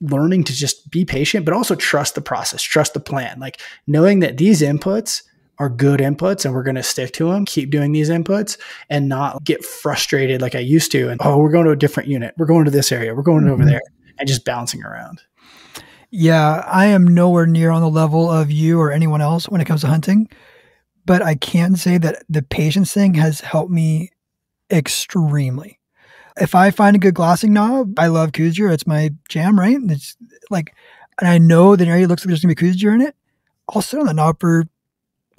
learning to just be patient, but also trust the process, trust the plan. Like knowing that these inputs are good inputs and we're going to stick to them, keep doing these inputs and not get frustrated like I used to. And oh, we're going to a different unit. We're going to this area. We're going mm-hmm. over there and just bouncing around. Yeah, I am nowhere near on the level of you or anyone else when it comes to hunting but I can say that the patience thing has helped me extremely. If I find a good glassing knob, I love Coues. It's my jam, right? It's like, and I know the area looks like there's gonna be Coues in it. I'll sit on that knob for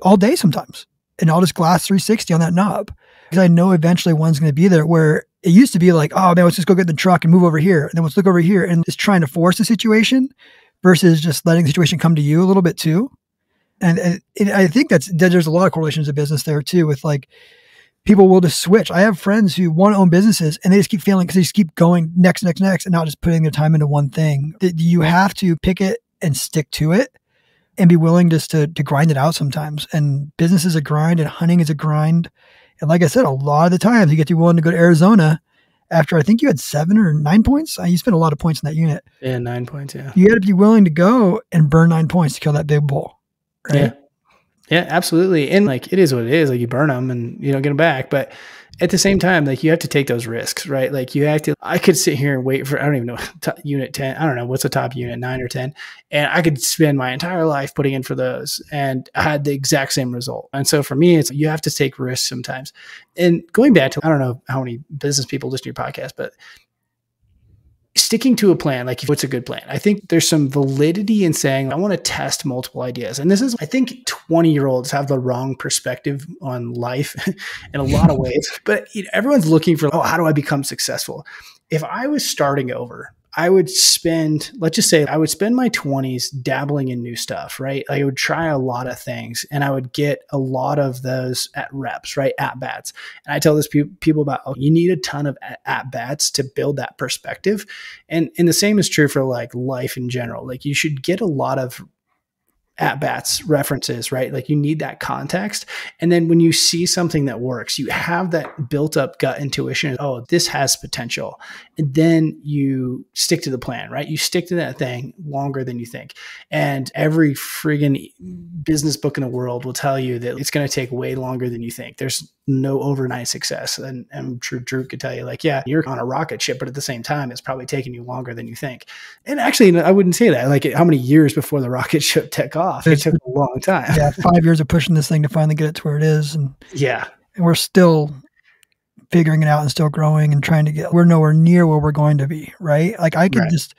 all day sometimes, and I'll just glass 360 on that knob because I know eventually one's gonna be there. Where it used to be like, oh man, let's just go get the truck and move over here, and then let's look over here, and just trying to force the situation versus just letting the situation come to you a little bit too and, and I think that's there's a lot of correlations of business there too. With like people will just switch. I have friends who want to own businesses and they just keep failing because they just keep going next, next, next, and not just putting their time into one thing. You have to pick it and stick to it, and be willing just to to grind it out sometimes. And business is a grind, and hunting is a grind. And like I said, a lot of the times you get to be willing to go to Arizona after I think you had seven or nine points. Uh, you spent a lot of points in that unit. Yeah, nine points. Yeah. You had to be willing to go and burn nine points to kill that big bull. Right? Yeah. Yeah, absolutely. And like it is what it is. Like you burn them and you don't get them back. But at the same time, like you have to take those risks, right? Like you have to. I could sit here and wait for I don't even know [LAUGHS] unit ten. I don't know what's the top unit nine or ten, and I could spend my entire life putting in for those, and I had the exact same result. And so for me, it's you have to take risks sometimes. And going back to I don't know how many business people listen to your podcast, but sticking to a plan, like if what's a good plan? I think there's some validity in saying, I want to test multiple ideas. And this is, I think 20 year olds have the wrong perspective on life [LAUGHS] in a lot of ways, but you know, everyone's looking for, oh, how do I become successful? If I was starting over, I would spend, let's just say, I would spend my 20s dabbling in new stuff, right? I would try a lot of things and I would get a lot of those at reps, right? At bats. And I tell this pe- people about, oh, you need a ton of at bats to build that perspective. And, and the same is true for like life in general. Like you should get a lot of at bats references, right? Like you need that context. And then when you see something that works, you have that built up gut intuition. Oh, this has potential. And then you stick to the plan, right? You stick to that thing longer than you think. And every friggin' business book in the world will tell you that it's going to take way longer than you think. There's no overnight success. And, and Drew, Drew could tell you, like, yeah, you're on a rocket ship, but at the same time, it's probably taking you longer than you think. And actually, I wouldn't say that. Like, how many years before the [LAUGHS] rocket ship took off? It took a long time. Yeah, five years of pushing this thing to finally get it to where it is. And yeah, and we're still figuring it out and still growing and trying to get, we're nowhere near where we're going to be, right? Like, I could right. just,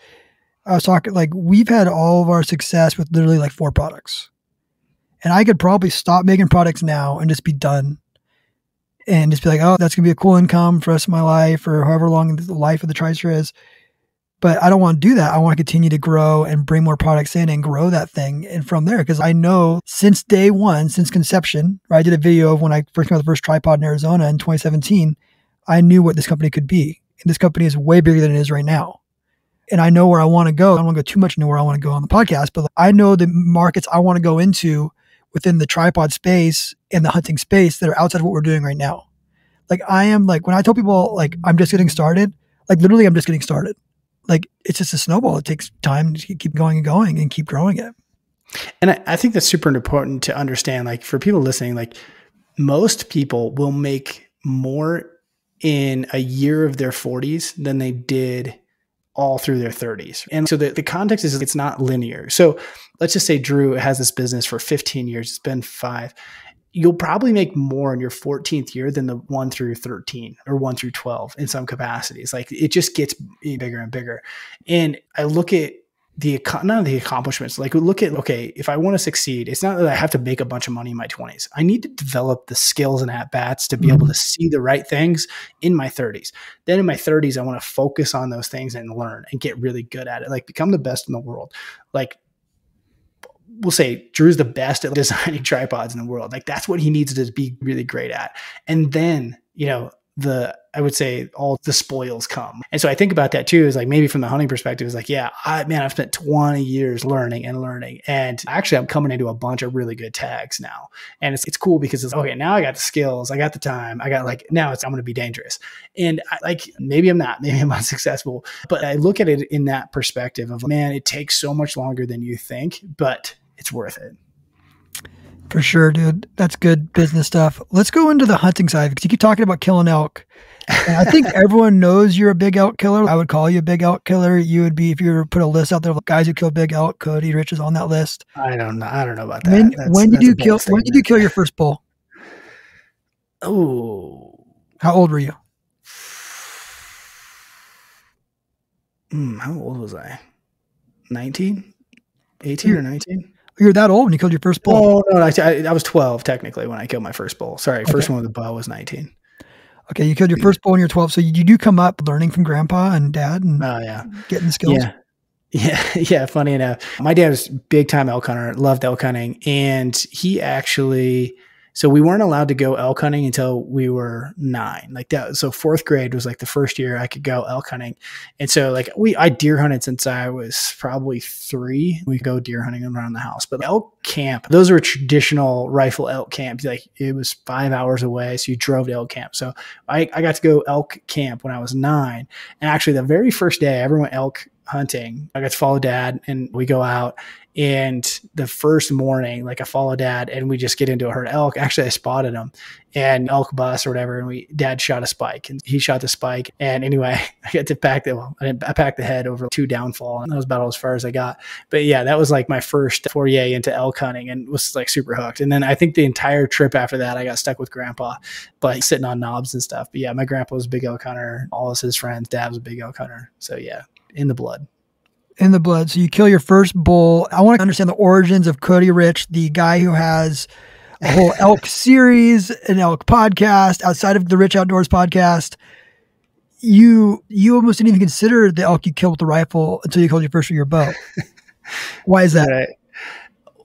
I was talking, like, we've had all of our success with literally like four products. And I could probably stop making products now and just be done and just be like, oh, that's gonna be a cool income for the rest of my life or however long the life of the Tricer is. But I don't want to do that. I want to continue to grow and bring more products in and grow that thing. And from there, because I know since day one, since conception, right, I did a video of when I first got the first tripod in Arizona in 2017. I knew what this company could be. And this company is way bigger than it is right now. And I know where I want to go. I don't want to go too much into where I want to go on the podcast, but I know the markets I want to go into within the tripod space and the hunting space that are outside of what we're doing right now. Like I am like when I tell people like I'm just getting started, like literally I'm just getting started. Like it's just a snowball. It takes time to keep going and going and keep growing it. And I, I think that's super important to understand. Like for people listening, like most people will make more in a year of their 40s than they did all through their 30s. And so the, the context is it's not linear. So let's just say Drew has this business for 15 years, it's been five. You'll probably make more in your 14th year than the one through 13 or one through 12 in some capacities. Like it just gets bigger and bigger. And I look at the not the accomplishments like look at okay if i want to succeed it's not that i have to make a bunch of money in my 20s i need to develop the skills and at bats to be mm-hmm. able to see the right things in my 30s then in my 30s i want to focus on those things and learn and get really good at it like become the best in the world. Like we'll say drew's the best at [LAUGHS] designing tripods in the world like that's what he needs to be really great at. And then you know the I would say all the spoils come. And so I think about that too, is like maybe from the hunting perspective, is like, yeah, I man, I've spent 20 years learning and learning. And actually I'm coming into a bunch of really good tags now. And it's it's cool because it's okay, now I got the skills, I got the time, I got like now it's I'm gonna be dangerous. And I, like maybe I'm not, [LAUGHS] maybe I'm not successful, but I look at it in that perspective of man, it takes so much longer than you think, but it's worth it. For sure, dude. That's good business stuff. Let's go into the hunting side because you keep talking about killing elk. And I think [LAUGHS] everyone knows you're a big elk killer. I would call you a big elk killer. You would be if you were to put a list out there of guys who kill big elk. Cody Rich is on that list. I don't know. I don't know about that. When, that's, when did you kill? When did you kill your first bull? Oh, how old were you? Mm, how old was I? 19? 18 or 19? You're that old when you killed your first bull. Oh no, I, I, was 12 technically when I killed my first bull. Sorry, okay. first one with the bow was 19. Okay, you killed your first bull when you're 12. So you, you do come up learning from grandpa and dad and oh yeah, getting the skills. Yeah. [LAUGHS] Yeah, yeah. Funny enough, my dad was big time elk hunter, loved elk hunting, and he actually So we weren't allowed to go elk hunting until we were nine. Like that. So fourth grade was like the first year I could go elk hunting. And so like we, I deer hunted since I was probably three. We go deer hunting around the house, but elk camp, those were traditional rifle elk camps. Like it was five hours away. So you drove to elk camp. So I, I got to go elk camp when I was nine. And actually the very first day I ever went elk hunting. I got to follow dad and we go out and the first morning, like I follow dad and we just get into a herd elk. Actually, I spotted him and elk bus or whatever. And we, dad shot a spike and he shot the spike. And anyway, [LAUGHS] I got to pack the, well, I packed the head over two downfall and that was about as far as I got. But yeah, that was like my first foray into elk hunting and was like super hooked. And then I think the entire trip after that, I got stuck with grandpa, like sitting on knobs and stuff. But yeah, my grandpa was a big elk hunter. All of his friends, dad was a big elk hunter. So yeah, in the blood in the blood. So you kill your first bull. I want to understand the origins of Cody Rich, the guy who has a whole [LAUGHS] elk series, an elk podcast outside of the Rich Outdoors podcast. You you almost didn't even consider the elk you killed with the rifle until you killed your first with your bow. [LAUGHS] Why is that? Right.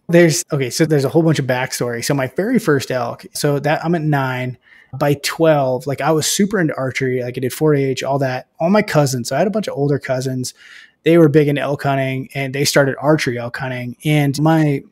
There's okay, so there's a whole bunch of backstory. So my very first elk, so that I'm at nine. By 12, like I was super into archery, like I did 4-H, all that. All my cousins, so I had a bunch of older cousins they were big into elk hunting and they started archery elk hunting. And my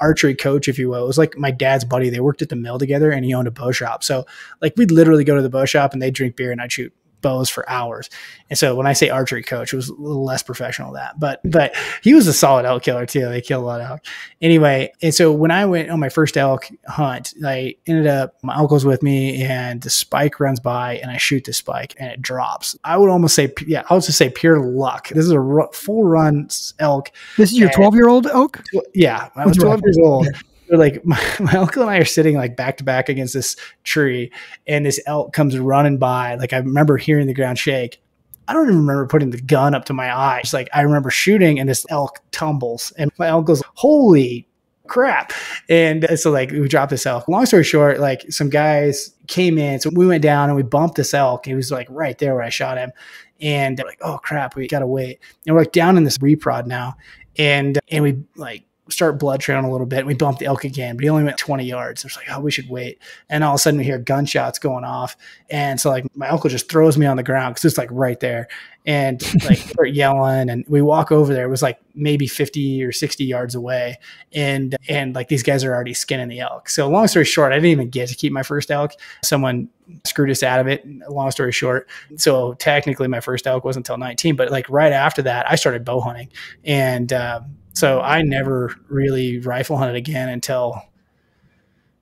archery coach, if you will, was like my dad's buddy. They worked at the mill together and he owned a bow shop. So like we'd literally go to the bow shop and they'd drink beer and I'd shoot bows for hours. And so when I say archery coach, it was a little less professional than that. But hmm. but he was a solid elk killer too. They killed a lot of elk. Anyway, and so when I went on my first elk hunt, I ended up my uncle's with me and the spike runs by and I shoot the spike and it drops. I would almost say yeah, I would just say pure luck. This is a full run elk. This is your 12 year old elk? Yeah, I was 12 years old like [LAUGHS] my, my, uncle and I are sitting like back to back against this tree, and this elk comes running by. Like I remember hearing the ground shake. I don't even remember putting the gun up to my eyes. Like I remember shooting, and this elk tumbles, and my uncle's holy crap. And uh, so like we dropped this elk. Long story short, like some guys came in, so we went down and we bumped this elk. He was like right there where I shot him. And they're like, oh crap, we gotta wait. And we're like down in this reprod now. And and we like start blood trailing a little bit. We bumped the elk again, but he only went 20 yards. I was like, oh, we should wait. And all of a sudden we hear gunshots going off. And so like my uncle just throws me on the ground because it's like right there. And like [LAUGHS] start yelling. And we walk over there. It was like maybe 50 or 60 yards away. And and like these guys are already skinning the elk. So long story short, I didn't even get to keep my first elk. Someone screwed us out of it. Long story short. So technically my first elk wasn't until 19. But like right after that, I started bow hunting. And um, so I never really rifle hunted again until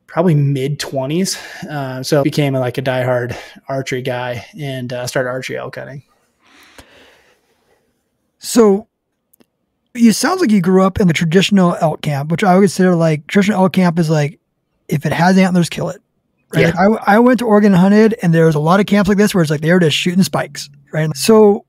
probably mid 20s. Uh, so I became like a diehard archery guy and uh, started archery elk hunting. So it sounds like you grew up in the traditional elk camp, which I would consider like traditional elk camp is like if it has antlers, kill it. Right. Yeah. Like I, I went to Oregon and hunted, and there was a lot of camps like this where it's like they were just shooting spikes. Right. So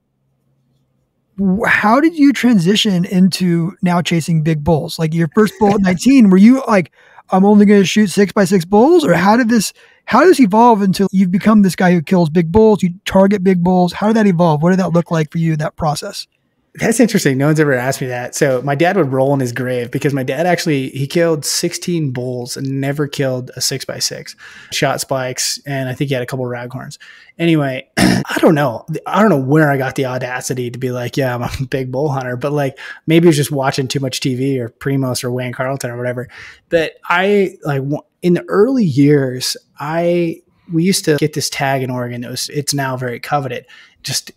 how did you transition into now chasing big bulls? Like your first bull at 19, were you like, I'm only going to shoot six by six bulls? Or how did this, how does evolve until you've become this guy who kills big bulls? You target big bulls. How did that evolve? What did that look like for you, that process? That's interesting. No one's ever asked me that. So my dad would roll in his grave because my dad actually he killed 16 bulls and never killed a six by six. Shot spikes and I think he had a couple raghorns. Anyway, [CLEARS THROAT] I don't know. I don't know where I got the audacity to be like, yeah, I'm a [LAUGHS] big bull hunter, but like maybe it's just watching too much TV or Primos or Wayne Carlton or whatever. But I like in the early years, I we used to get this tag in Oregon that was it's now very coveted. Just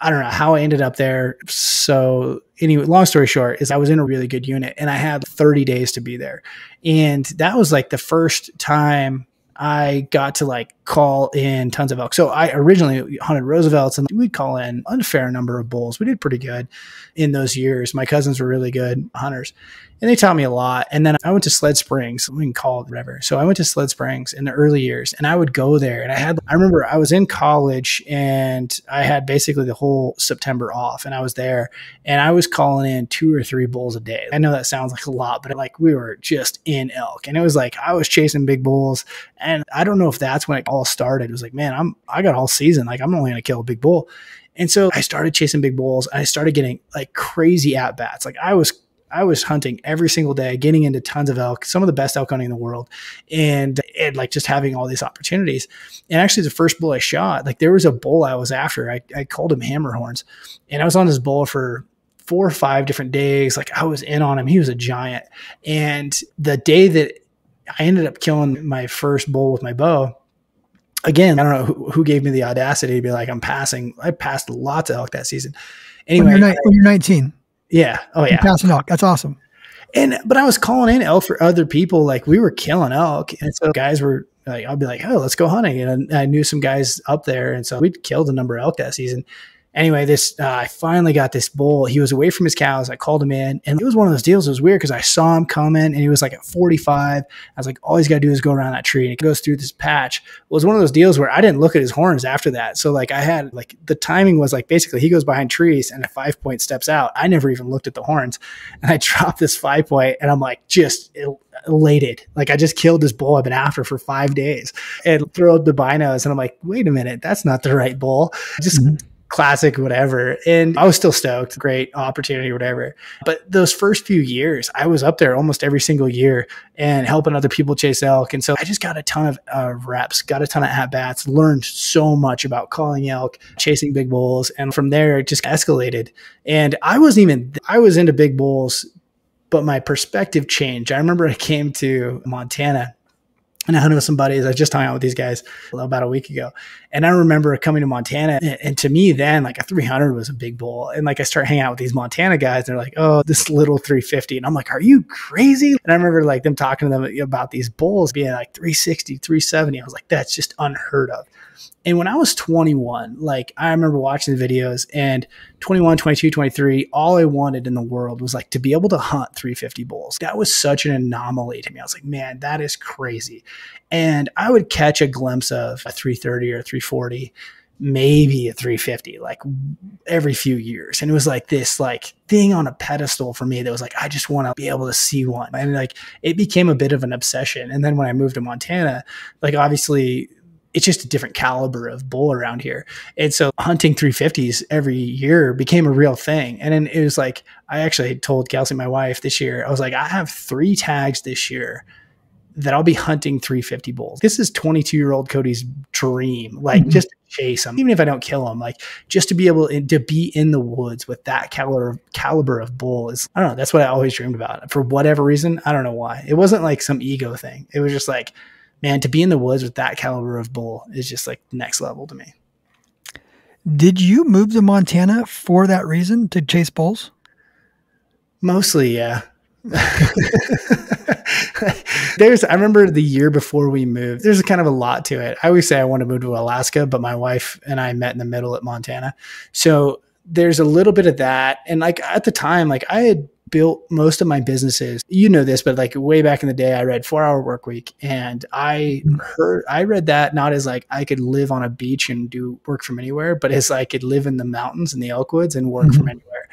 I don't know how I ended up there. So anyway, long story short is I was in a really good unit and I had 30 days to be there. And that was like the first time I got to like call in tons of elk. So I originally hunted Roosevelt's and we'd call in a fair number of bulls. We did pretty good in those years. My cousins were really good hunters and they taught me a lot. And then I went to Sled Springs, we can call it whatever. So I went to Sled Springs in the early years and I would go there and I had, I remember I was in college and I had basically the whole September off and I was there and I was calling in two or three bulls a day. I know that sounds like a lot, but like we were just in elk and it was like I was chasing big bulls and I don't know if that's when it all started. It was like, man, I'm, I got all season. Like I'm only to kill a big bull. And so I started chasing big bulls. I started getting like crazy at bats. Like I was I was hunting every single day, getting into tons of elk, some of the best elk hunting in the world, and, and like just having all these opportunities. And actually, the first bull I shot, like there was a bull I was after. I, I called him Hammerhorns, and I was on this bull for four or five different days. Like I was in on him. He was a giant. And the day that I ended up killing my first bull with my bow, again, I don't know who, who, gave me the audacity to be like, I'm passing. I passed lots of elk that season. Anyway, when you're, ni- when you're 19. Yeah. Oh yeah. Passing elk. That's awesome. And but I was calling in elk for other people. Like we were killing elk, and so guys were like, I'll be like, oh, let's go hunting. And I knew some guys up there, and so we killed a number of elk that season anyway, this uh, I finally got this bull. He was away from his cows. I called him in, and it was one of those deals. It was weird because I saw him coming, and he was like at 45. I was like, all he's got to do is go around that tree, and it goes through this patch. It was one of those deals where I didn't look at his horns after that. So like I had like the timing was like basically he goes behind trees, and a five point steps out. I never even looked at the horns, and I [LAUGHS] dropped this five point, and I'm like just elated. Like I just killed this bull I've been after for five days, and throw the binos, and I'm like, wait a minute, that's not the right bull. Just mm-hmm classic, whatever. And I was still stoked, great opportunity, whatever. But those first few years, I was up there almost every single year and helping other people chase elk. And so I just got a ton of uh, reps, got a ton of at bats, learned so much about calling elk, chasing big bulls. And from there, it just escalated. And I wasn't even, I was into big bulls, but my perspective changed. I remember I came to Montana and I hunted with some buddies. I just hung out with these guys about a week ago. And I remember coming to Montana. And, and, to me, then, like a 300 was a big bull. And like I start hanging out with these Montana guys. And they're like, oh, this little 350. And I'm like, are you crazy? And I remember like them talking to them about these bulls being like 360, 370. I was like, that's just unheard of. And when I was 21, like I remember watching the videos and 21, 22, 23, all I wanted in the world was like to be able to hunt 350 bulls. That was such an anomaly to me. I was like, man, that is crazy. And I would catch a glimpse of a 330 or 340 maybe a 350 like every few years and it was like this like thing on a pedestal for me that was like i just want to be able to see one and like it became a bit of an obsession and then when i moved to montana like obviously it's just a different caliber of bull around here. And so hunting 350s every year became a real thing. And then it was like, I actually told Kelsey, my wife, this year, I was like, I have three tags this year that I'll be hunting 350 bulls. This is 22 year old Cody's dream, like mm-hmm. just to chase them, even if I don't kill them, like just to be able to be in the woods with that caliber caliber of bull is, I don't know, that's what I always dreamed about. For whatever reason, I don't know why. It wasn't like some ego thing. It was just like, man, to be in the woods with that caliber of bull is just like next level to me. Did you move to Montana for that reason to chase bulls? Mostly, yeah. [LAUGHS] there's I remember the year before we moved. There's kind of a lot to it. I always say I want to move to Alaska, but my wife and I met in the middle at Montana. So there's a little bit of that. And like at the time, like I had built most of my businesses. You know this, but like way back in the day, I read Four Hour Work Week, and I mm-hmm. heard I read that not as like I could live on a beach and do work from anywhere, but as I could live in the mountains and the Elkwoods and work mm-hmm. from anywhere.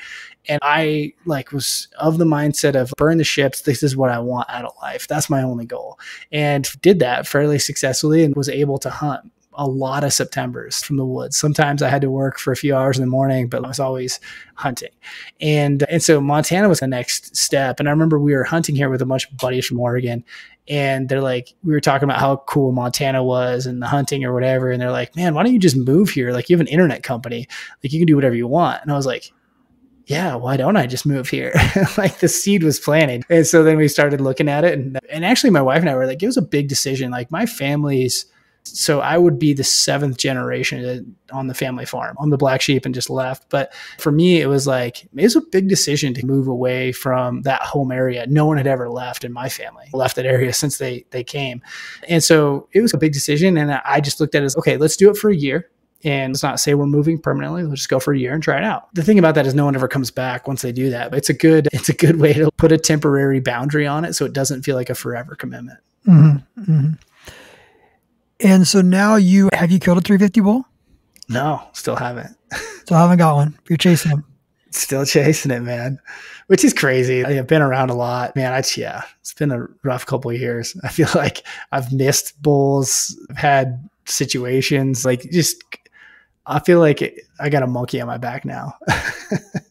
And I like was of the mindset of burn the ships. This is what I want out of life. That's my only goal, and did that fairly successfully and was able to hunt a lot of Septembers from the woods. Sometimes I had to work for a few hours in the morning, but I was always hunting. And and so Montana was the next step. And I remember we were hunting here with a bunch of buddies from Oregon. And they're like, we were talking about how cool Montana was and the hunting or whatever. And they're like, man, why don't you just move here? Like you have an internet company. Like you can do whatever you want. And I was like, yeah, why don't I just move here? [LAUGHS] like the seed was planted. And so then we started looking at it. And, and actually, my wife and I were like, it was a big decision. Like my family's so I would be the seventh generation on the family farm. I'm the black sheep and just left. But for me, it was like, it was a big decision to move away from that home area. No one had ever left in my family, left that area [LAUGHS] since they, they came. And so it was a big decision. And I just looked at it as, okay, let's do it for a year. And let's not say we're moving permanently. Let's just go for a year and try it out. The thing about that is no one ever comes back once they do that. But it's a good, it's a good way to put a temporary boundary on it so it doesn't feel like a forever commitment. Mm-hmm, mm-hmm. And so now you have you killed a 350 bull? No, still haven't. [LAUGHS] still haven't got one. You're chasing him. Still chasing it, man. Which is crazy. I've been around a lot, man. It's yeah, it's been a rough couple of years. [LAUGHS] I feel like I've missed bulls. I've had situations like just. I feel like I got a monkey on my back now. [LAUGHS]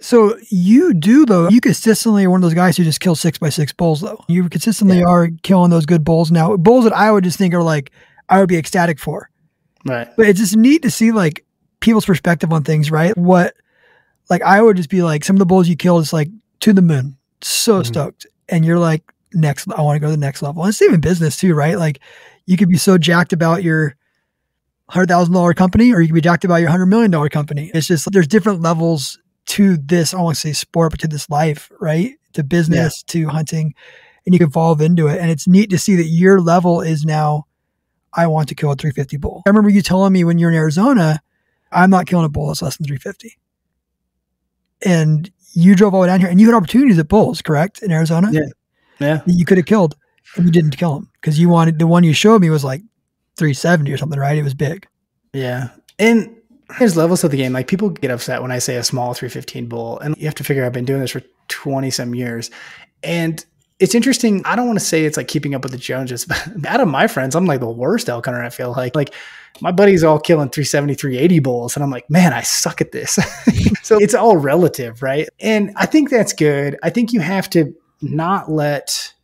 So you do though. You consistently are one of those guys who just kill six by six bulls though. You consistently Yeah. are killing those good bulls. Now bulls that I would just think are like I would be ecstatic for. Right. But it's just neat to see like people's perspective on things, right? What like I would just be like some of the bulls you killed is like to the moon. So Mhm. stoked. And you're like next I want to go to the next level. And it's even business too, right? Like you could be so jacked about your hundred thousand dollar company or you could be jacked about your hundred million dollar company. It's just there's different levels to this, I to say sport, but to this life, right? To business, to hunting, and you can evolve into it. And it's neat to see that your level is now, I want to kill a 350 bull. I remember you telling me when you're in Arizona, I'm not killing a bull that's less than 350. And you drove all the way down here and you had opportunities at bulls, correct? In Arizona? Yeah. Yeah. that you could have killed and you didn't kill him because you wanted the one you showed me was like 370 or something, right? It was big. Yeah. And there's levels of the game. Like people get upset when I say a small 315 bull. And you have to figure I've been doing this for 20 some years. And it's interesting. I don't want to say it's like keeping up with the Joneses, [LAUGHS] but out of my friends, I'm like the worst elk hunter. I feel like, like my buddies all killing 370, 380 bulls. And I'm like, man, I suck at this. [LAUGHS] so it's all relative, right? And I think that's good. I think you have to not let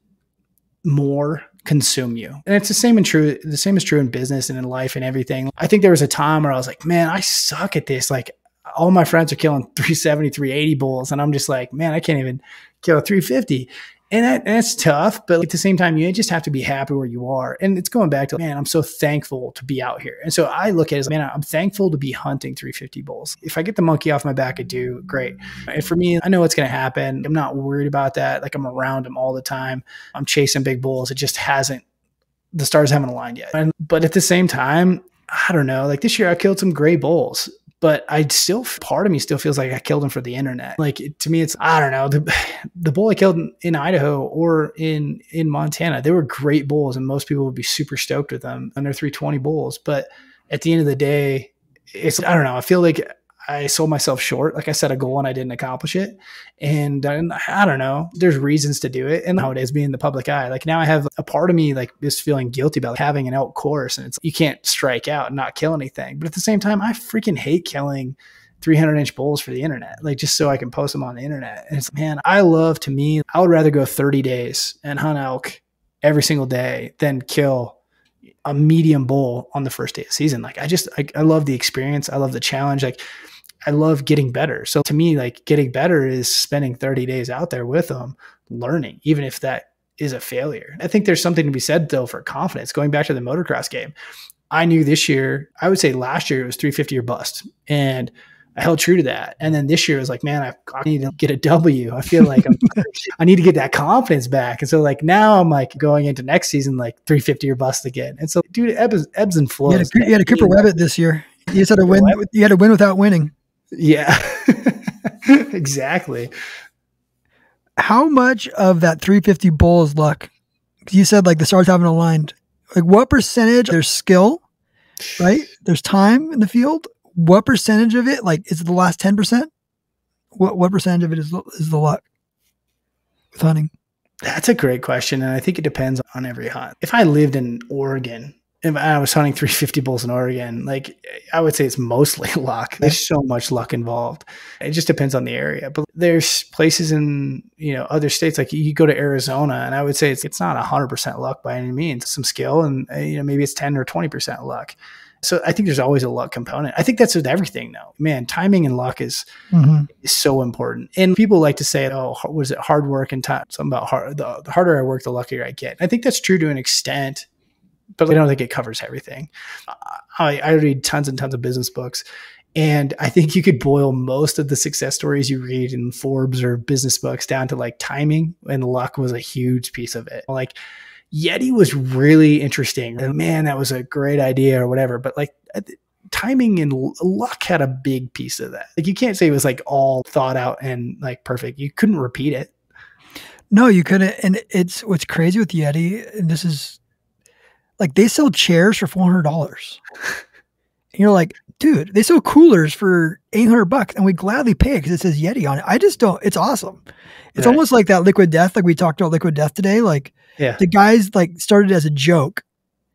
more consume you. And it's the same and true. The same is true in business and in life and everything. I think there was a time where I was like, man, I suck at this. Like all my friends are killing [LAUGHS] 370, 380 bulls. And I'm just like, man, I can't even kill a 350. And, that, and that's tough. But at the same time, you just have to be happy where you are. And it's going back to, man, I'm so thankful to be out here. And so I look at it as, man, I'm thankful to be hunting 350 bulls. If I get the monkey off my back, I do great. And for me, I know what's going to happen. I'm not worried about that. Like I'm around them all the time. I'm chasing big bulls. It just hasn't, the stars haven't aligned yet. And, but at the same time, I don't know. Like this year, I killed some gray bulls, but I still, part of me still feels like I killed them for the internet. Like to me, it's I don't know the [SIGHS] the bull I killed in, in Idaho or in in Montana. They were great bulls, and most people would be super stoked with them. under 320 bulls, but at the end of the day, it's I don't know. I feel like I sold myself short. Like I set a goal and I didn't accomplish it. And, and I don't know, there's reasons to do it. And nowadays being in the public eye, like now I have a part of me like is feeling guilty about having an elk course and it's, you can't strike out and not kill anything. But at the same time, I freaking hate killing 300 inch bulls for the internet, like just so I can post them on the internet. And it's, man, I love to me, I would rather go 30 days and hunt elk every single day than kill a medium bull on the first day of season. Like I just, I, I love the experience. I love the challenge. Like I love getting better. So to me, like getting better is spending 30 days out there with them, learning, even if that is a failure. I think there's something to be said though for confidence. Going back to the motocross game, I knew this year, I would say last year it was 350 or bust. And I held true to that. And then this year it was like, man, I, I need to get a W. I feel like I'm, [LAUGHS] I need to get that confidence back. And so like now I'm like going into next season, like 350 or bust again. And so dude, ebbs, ebbs and flows. You had, a, you had a Cooper Webbit this year. You had to win. You had to win without winning. Yeah, [LAUGHS] exactly. How much of that 350 bull is luck? You said like the stars haven't aligned. Like what percentage? There's skill, right? There's time in the field. What percentage of it? Like is it the last 10 percent? What what percentage of it is is the luck with hunting? That's a great question, and I think it depends on every hunt. If I lived in Oregon, if I was hunting [LAUGHS] 350 bulls in Oregon, like I would say it's mostly [LAUGHS] luck. There's so much luck involved. It just depends on the area. But there's places in you know other states like you go to Arizona, and I would say it's it's not 100 percent luck by any means. Some skill, and uh, you know maybe it's 10 or 20 percent luck. So I think there's always a luck component. I think that's with everything though. Man, timing and luck is Mhm. is so important. And people like to say, "Oh, was it hard work and time?" Something about hard. The, the harder I work, the luckier I get. I think that's true to an extent, but I don't think it covers everything. I, I read tons and tons of business books, and I think you could boil most of the success stories you read in Forbes or business books down to like timing, and luck was a huge piece of it. Like Yeti was really interesting. And man, that was a great idea or whatever. But like uh, timing and luck had a big piece of that. Like you can't say it was like all thought out and like perfect. You couldn't repeat it. No, you couldn't. And it's what's crazy with Yeti, and this is like they sell chairs for four hundred dollars. And you're like, dude, they sell coolers for eight hundred bucks, and we gladly pay it because it says Yeti on it. I just don't. It's awesome. It's Right. almost like that Liquid Death, like we talked about Liquid Death today. Like Yeah. the guys like started as a joke.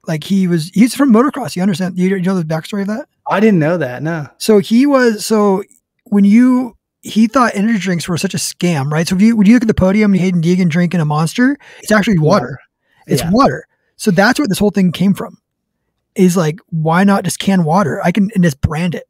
Like he was, he's from motocross. You understand? You, you know the backstory of that? I didn't know that. No. So he was so when you he thought energy drinks were such a scam, right? So if you when you look at the podium, Haiden Deegan drinking a monster, it's actually water. water. It's yeah. water. So that's where this whole thing came from. Is like, why not just can water? I can and just brand it.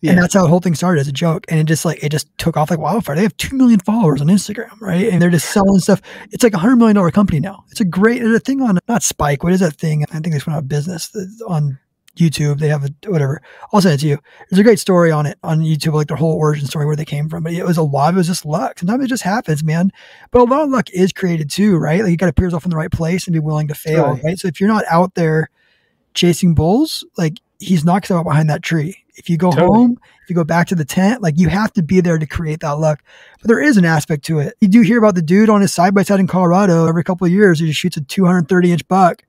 Yeah. And that's how the whole thing started as a joke. And it just like it just took off like wildfire. They have two million followers on Instagram, right? And they're just selling stuff. It's like a hundred million dollar company now. It's a great a thing on not Spike. What is that thing? I think just went out of business on YouTube. They have a whatever. I'll send it to you. There's a great story on it on YouTube, like their whole origin story where they came from. But it was a lot. Of it was just luck. Sometimes it just happens, man. But a lot of luck is created too, right? Like you got to put yourself in the right place and be willing to fail, right? right? So if you're not out there chasing bulls, like he's not going to behind that tree. If you go totally. home, if you go back to the tent, like you have to be there to create that luck. But there is an aspect to it. You do hear about the dude on his side by side in Colorado every couple of years. He just shoots a 230 inch buck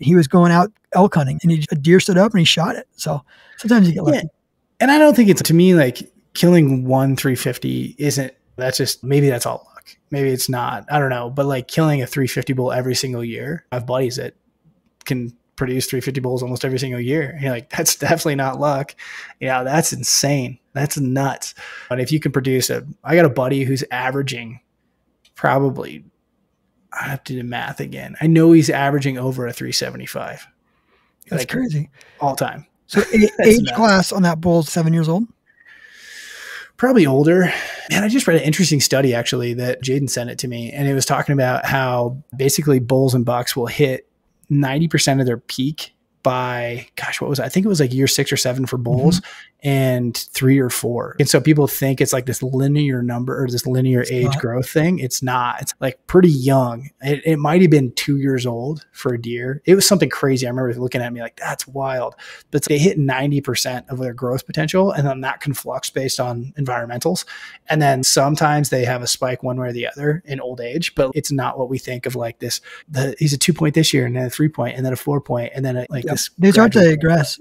he was going out elk hunting and he, a deer stood up and he shot it. So sometimes you get lucky. Yeah. And I don't think it's to me like killing one 350 isn't that's just maybe that's all luck. Maybe it's not. I don't know. But like killing a 350 bull every single year, I have buddies that can produce 350 bulls almost every single year. And you're like, [LAUGHS] that's definitely not luck. Yeah, that's insane. That's nuts. But if you can produce a, I got a buddy who's averaging probably I have to do math again. I know he's averaging over a 375. That's like, crazy. All time. So [LAUGHS] age class on that bull is seven years old? Probably older. Man, I just read an interesting study actually that Jaden sent it to me. And it was talking about how basically bulls and bucks will hit 90% of their peak by gosh, what was it? I think it was like year six or seven for bulls mm-hmm. And three or four. And so people think it's like this linear number or this linear it's age not. growth thing. It's not. It's like pretty young. It, it might have been two years old for a deer. It was something crazy. I remember looking at me like, that's wild. But they hit 90% of their growth potential. And then that can flux based on environmentals. And then sometimes they have a spike one way or the other in old age, but it's not what we think of like this. The, he's a two point this year and then a three point and then a four point and then a, like this. They start to regress.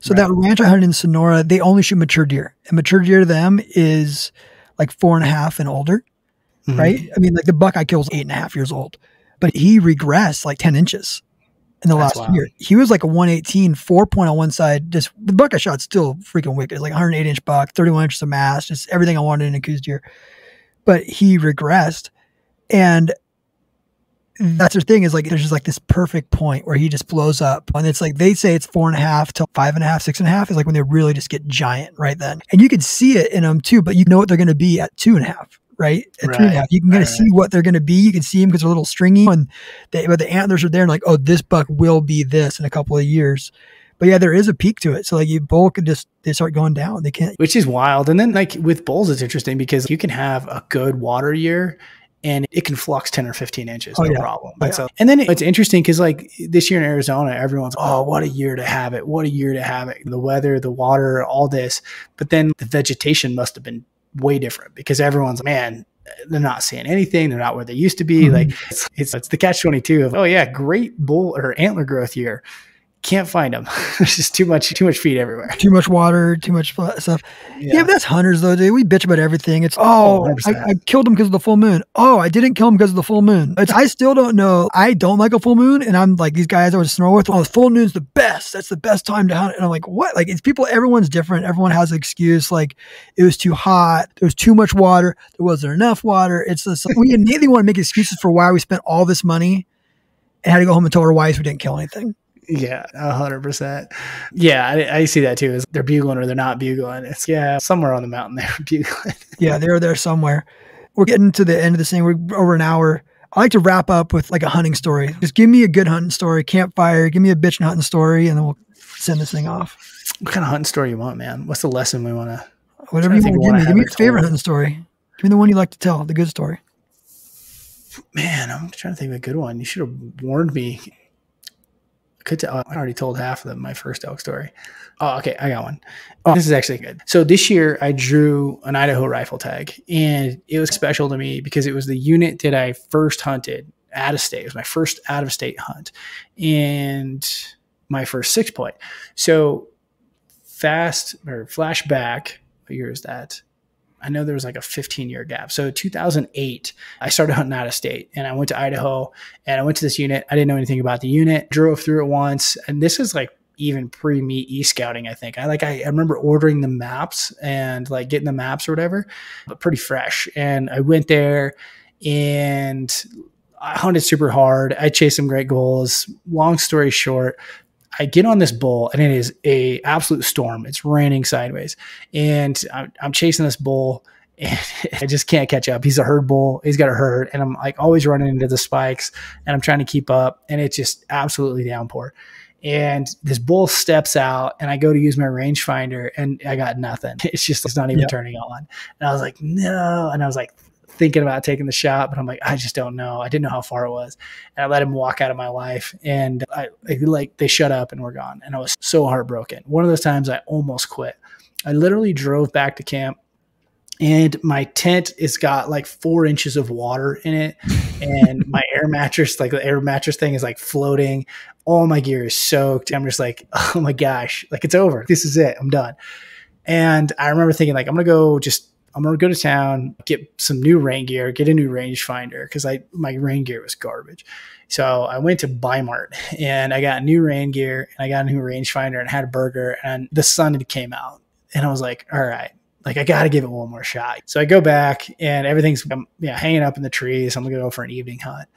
So right. that ranch I hunted in Sonora, they only shoot mature deer, and mature deer to them is like four and a half and older, mm-hmm. right? I mean, like the buck I killed was eight and a half years old, but he regressed like ten inches in the That's last wild. year. He was like a 118, four point on one side. Just the buck I shot still freaking wicked. It's like 108 inch buck, 31 inches of mass, just everything I wanted in a Coues deer. But he regressed. And Mm-hmm. that's their thing is like there's just like this perfect point where he just blows up and it's like they say it's four and a half to five and a half six and a half is like when they really just get giant right then and you can see it in them too but you know what they're going to be at two and a half right at right. three and a half you can kind of right. see what they're going to be you can see them because they're a little stringy and they, but the antlers are there and like oh this buck will be this in a couple of years but yeah, there is a peak to it. So like you bull can just they start going down. They can't, which is wild. And then like with bulls, it's interesting because you can have a good water year and it can flux 10 or 15 inches, oh, no yeah. problem. Oh, yeah. so, and then it's interesting because, like, this year in Arizona, everyone's, oh, what a year to have it. What a year to have it. The weather, the water, all this. But then the vegetation must have been way different because everyone's, man, they're not seeing anything. They're not where they used to be. Mm-hmm. Like, it's, it's, it's the catch 22 of, oh, yeah, great bull or antler growth year can't find them. [LAUGHS] There's just too much, too much feed everywhere. Too much water, too much stuff. Yeah, yeah that's hunters though, dude. We bitch about everything. It's oh, oh I, I, killed him because of the full moon. Oh, I didn't kill him because of the full moon. It's I still don't know. I don't like a full moon, and I'm like these guys I was Sonora with. Oh, full moon's the best. That's the best time to hunt. And I'm like, what? Like it's people. Everyone's different. Everyone has an excuse. Like it was too hot. There was too much water. There wasn't enough water. It's just we immediately want to make excuses for why we spent all this money and had to go home and tell our wives we didn't kill anything. Yeah, hundred percent. Yeah, I, I, see that too. Is they're bugling or they're not bugling? It's yeah, somewhere on the mountain they're [LAUGHS] bugling. yeah, they're there somewhere. We're getting to the end of this thing. We're over an hour. I like to wrap up with like a hunting story. Just give me a good hunting story, campfire. Give me a bitch hunting story, and then we'll send this thing off. What kind of hunting story you want, man? What's the lesson we want to? Whatever you want to give me. Give me your favorite hunting story. Give me the one you like to tell, the good story. Man, I'm trying to think of a good one. You should have warned me could tell, I already told half of them my first elk story. Oh, okay, I got one. Oh, this is actually good. So this year I drew an Idaho rifle tag, and it was special to me because it was the unit that I first hunted out of state. It was my first out of state hunt, and my first six point. So fast or flashback. What year is that? I know there was like a 15 year gap. So 2008, I started hunting out of state and I went to Idaho and I went to this unit. I didn't know anything about the unit, drove through it once. And this is like even pre me e scouting. I think I like I, I remember ordering the maps and like getting the maps or whatever, but pretty fresh. And I went there and I hunted super hard. I chased some great goals. Long story short, I get on this bull and it is a absolute storm. It's raining sideways, and I'm, I'm chasing this bull and [LAUGHS] I just can't catch up. He's a herd bull. He's got a herd, and I'm like always running into the spikes, and I'm trying to keep up, and it's just absolutely downpour. And this bull steps out, and I go to use my rangefinder, and I got nothing. [LAUGHS] It's just it's not even yep. turning on. And I was like, no. And I was like, thinking about taking the shot, but I'm like, I just don't know. I didn't know how far it was. And I let him walk out of my life. And I, I like they shut up and we're gone. And I was so heartbroken. One of those times I almost quit. I literally drove back to camp and my tent has got like four inches of water in it and [LAUGHS] my air mattress like the air mattress thing is like floating all my gear is soaked i'm just like [LAUGHS] oh my gosh like it's over this is it i'm done and i remember thinking like i'm gonna go just I'm gonna go to town, get some new rain gear, get a new rangefinder because I my rain gear was garbage. So I went to Bi-Mart [LAUGHS] and I got new rain gear and I got a new rangefinder and had a burger and the sun came out and I was like, all right, like I got to give it one more shot. So I go back and everything's um, yeah hanging up in the trees. I'm gonna go for an evening hunt.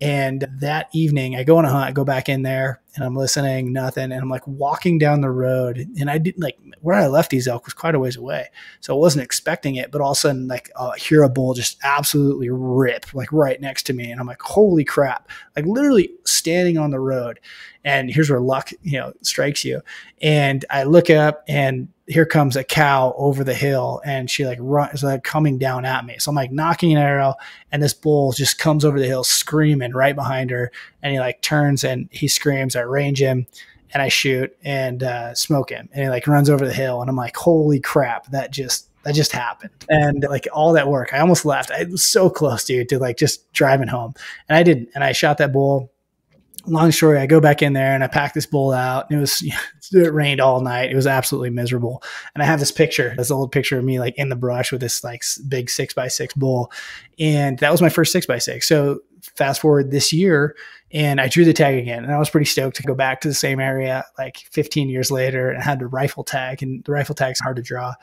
And that evening, I go on a hunt, I go back in there and I'm listening, nothing. And I'm like walking down the road. And I didn't like where I left these elk was quite a ways away. So I wasn't expecting it. But all of a sudden, like, uh, hear a bull just absolutely rip, like right next to me. And I'm like, holy crap. Like, literally standing on the road. And here's where luck, you know, strikes you. And I look up and here comes a cow over the hill and she like runs like coming down at me. So I'm like knocking an arrow and this bull just comes over the hill screaming right behind her. And he like turns and he screams. I range him and I shoot and uh, smoke him. And he like runs over the hill. And I'm like, holy crap, that just that just happened. And like all that work, I almost left. I was so close, dude, to like just driving home. And I didn't. And I shot that bull long story, I go back in there and I pack this bull out. And it was [LAUGHS] it rained all night. It was absolutely miserable. And I have this picture, this old picture of me like in the brush with this like big six by six bull, and that was my first six by six. So fast forward this year, and I drew the tag again, and I was pretty stoked to go back to the same area like 15 years later, and had the rifle tag, and the rifle tag's hard to draw.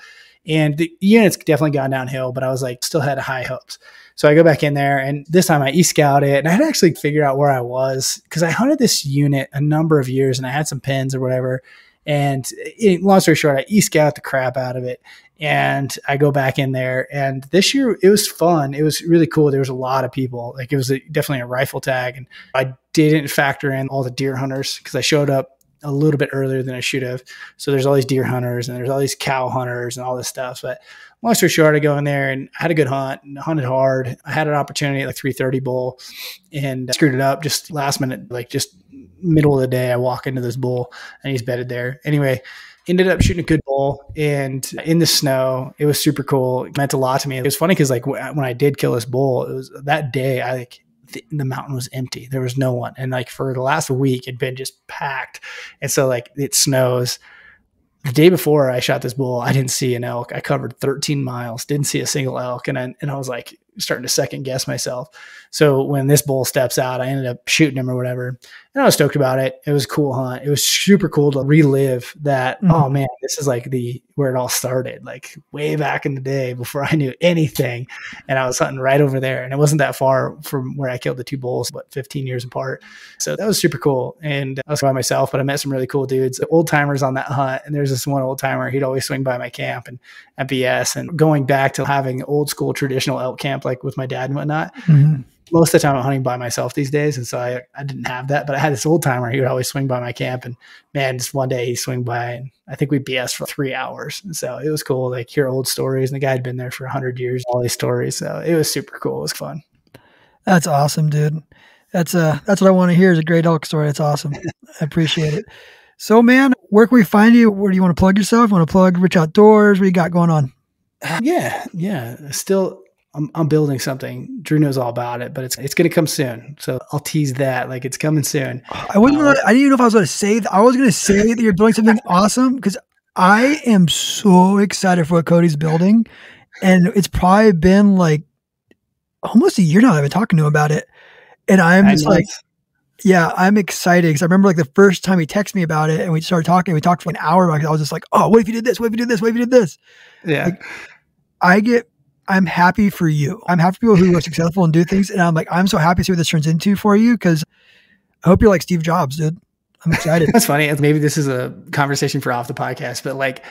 And the unit's definitely gone downhill, but I was like, still had high hopes. So I go back in there and this time I e-scout it and I had to actually figure out where I was because I hunted this unit a number of years and I had some pins or whatever. And it, long story short, I e-scout the crap out of it and I go back in there. And this year it was fun. It was really cool. There was a lot of people. Like it was a, definitely a rifle tag, and I didn't factor in all the deer hunters because I showed up a little bit earlier than I should have. So there's all these deer hunters and there's all these cow hunters and all this stuff. But long story short, I go in there and I had a good hunt and hunted hard. I had an opportunity at like 330 bull and screwed it up just last minute, like just middle of the day. I walk into this bull and he's bedded there. Anyway, ended up shooting a good bull and in the snow. It was super cool. It meant a lot to me. It was funny because like when I did kill this bull, it was that day I like the, the, mountain was empty. There was no one. And like for the last week, it'd been just packed. And so like it snows the day before I shot this bull, I didn't see an elk. I covered 13 miles, didn't see a single elk. And I, and I was like starting to second guess myself. So when this bull steps out, I ended up shooting him or whatever and I was stoked about it. It was a cool hunt. It was super cool to relive that. Mm-hmm. Oh man, this is like the where it all started, like way back in the day before I knew anything. And I was hunting right over there, and it wasn't that far from where I killed the two bulls, but 15 years apart. So that was super cool. And I was by myself, but I met some really cool dudes, old timers on that hunt. And there's this one old timer. He'd always swing by my camp and at BS, and going back to having old school traditional elk camp like with my dad and whatnot. Mm-hmm most of the time I'm hunting by myself these days. And so I, I didn't have that, but I had this old timer. He would always swing by my camp and man, just one day he swing by and I think we BS for three hours. And so it was cool. Like hear old stories and the guy had been there for a hundred years, all these stories. So it was super cool. It was fun. That's awesome, dude. That's uh that's what I want to hear is a great elk story. That's awesome. I appreciate it. So man, where can we find you? Where do you want to plug yourself? You want to plug Rich Outdoors? What you got going on? Yeah, yeah. Still I'm, I'm building something. Drew knows all about it, but it's it's going to come soon. So I'll tease that like it's coming soon. I wasn't. Uh, I didn't even know if I was going to say. That. I was going to say that you're building something [LAUGHS] awesome because I am so excited for what Cody's building, and it's probably been like almost a year now. I've been talking to him about it, and I'm just like, Yeah, I'm excited because I remember like the first time he texted me about it and we started talking. We talked for an hour about it. I was just like, oh, what if you did this? What if you did this? What if you did this? Yeah. Like, I get, I'm happy for you. I'm happy for people who are [LAUGHS] successful and do things. And I'm like, I'm so happy to see what this turns into for you because I hope you're like Steve Jobs, dude. I'm excited. [LAUGHS] That's funny. Maybe this is a conversation for off the podcast, but like,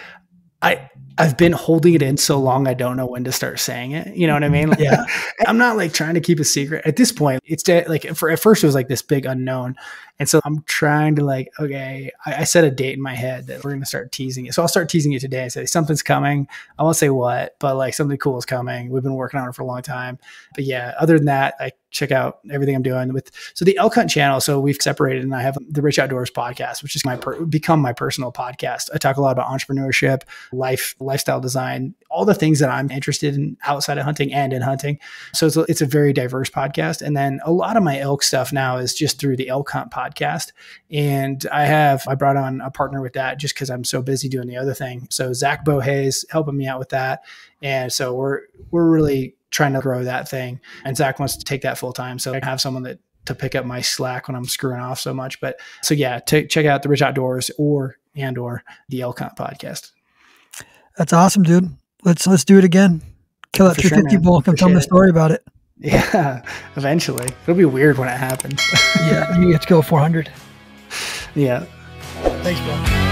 I I've been holding it in so long I don't know when to start saying it. You know what I mean? Like, Yeah. [LAUGHS] I'm not like trying to keep a secret. At this point, it's like for at first it was like this big unknown. And so I'm trying to like, okay, I, I set a date in my head that we're gonna start teasing it. So I'll start teasing it today. I say something's coming. I won't say what, but like something cool is coming. We've been working on it for a long time. But yeah, other than that, I check out everything I'm doing with so the elk hunt channel. So we've separated, and I have the Rich Outdoors podcast, which is my per, become my personal podcast. I talk a lot about entrepreneurship, life, lifestyle design, all the things that I'm interested in outside of hunting and in hunting. So it's a, it's a very diverse podcast. And then a lot of my elk stuff now is just through the elk hunt podcast. And I have I brought on a partner with that just because I'm so busy doing the other thing. So Zach Bohay's helping me out with that. And so we're we're really trying to grow that thing. And Zach wants to take that full time. So I have someone that to pick up my slack when I'm screwing off so much. But so yeah, check out the Rich Outdoors or and or the Elk Hunt podcast. That's awesome, dude. Let's let's do it again. Kill that For sure, 350 man. bull. Come tell me the story about it. Yeah, [LAUGHS] eventually. It'll be weird when it happens. [LAUGHS] Yeah, you get to kill 400. yeah. Thanks, bro.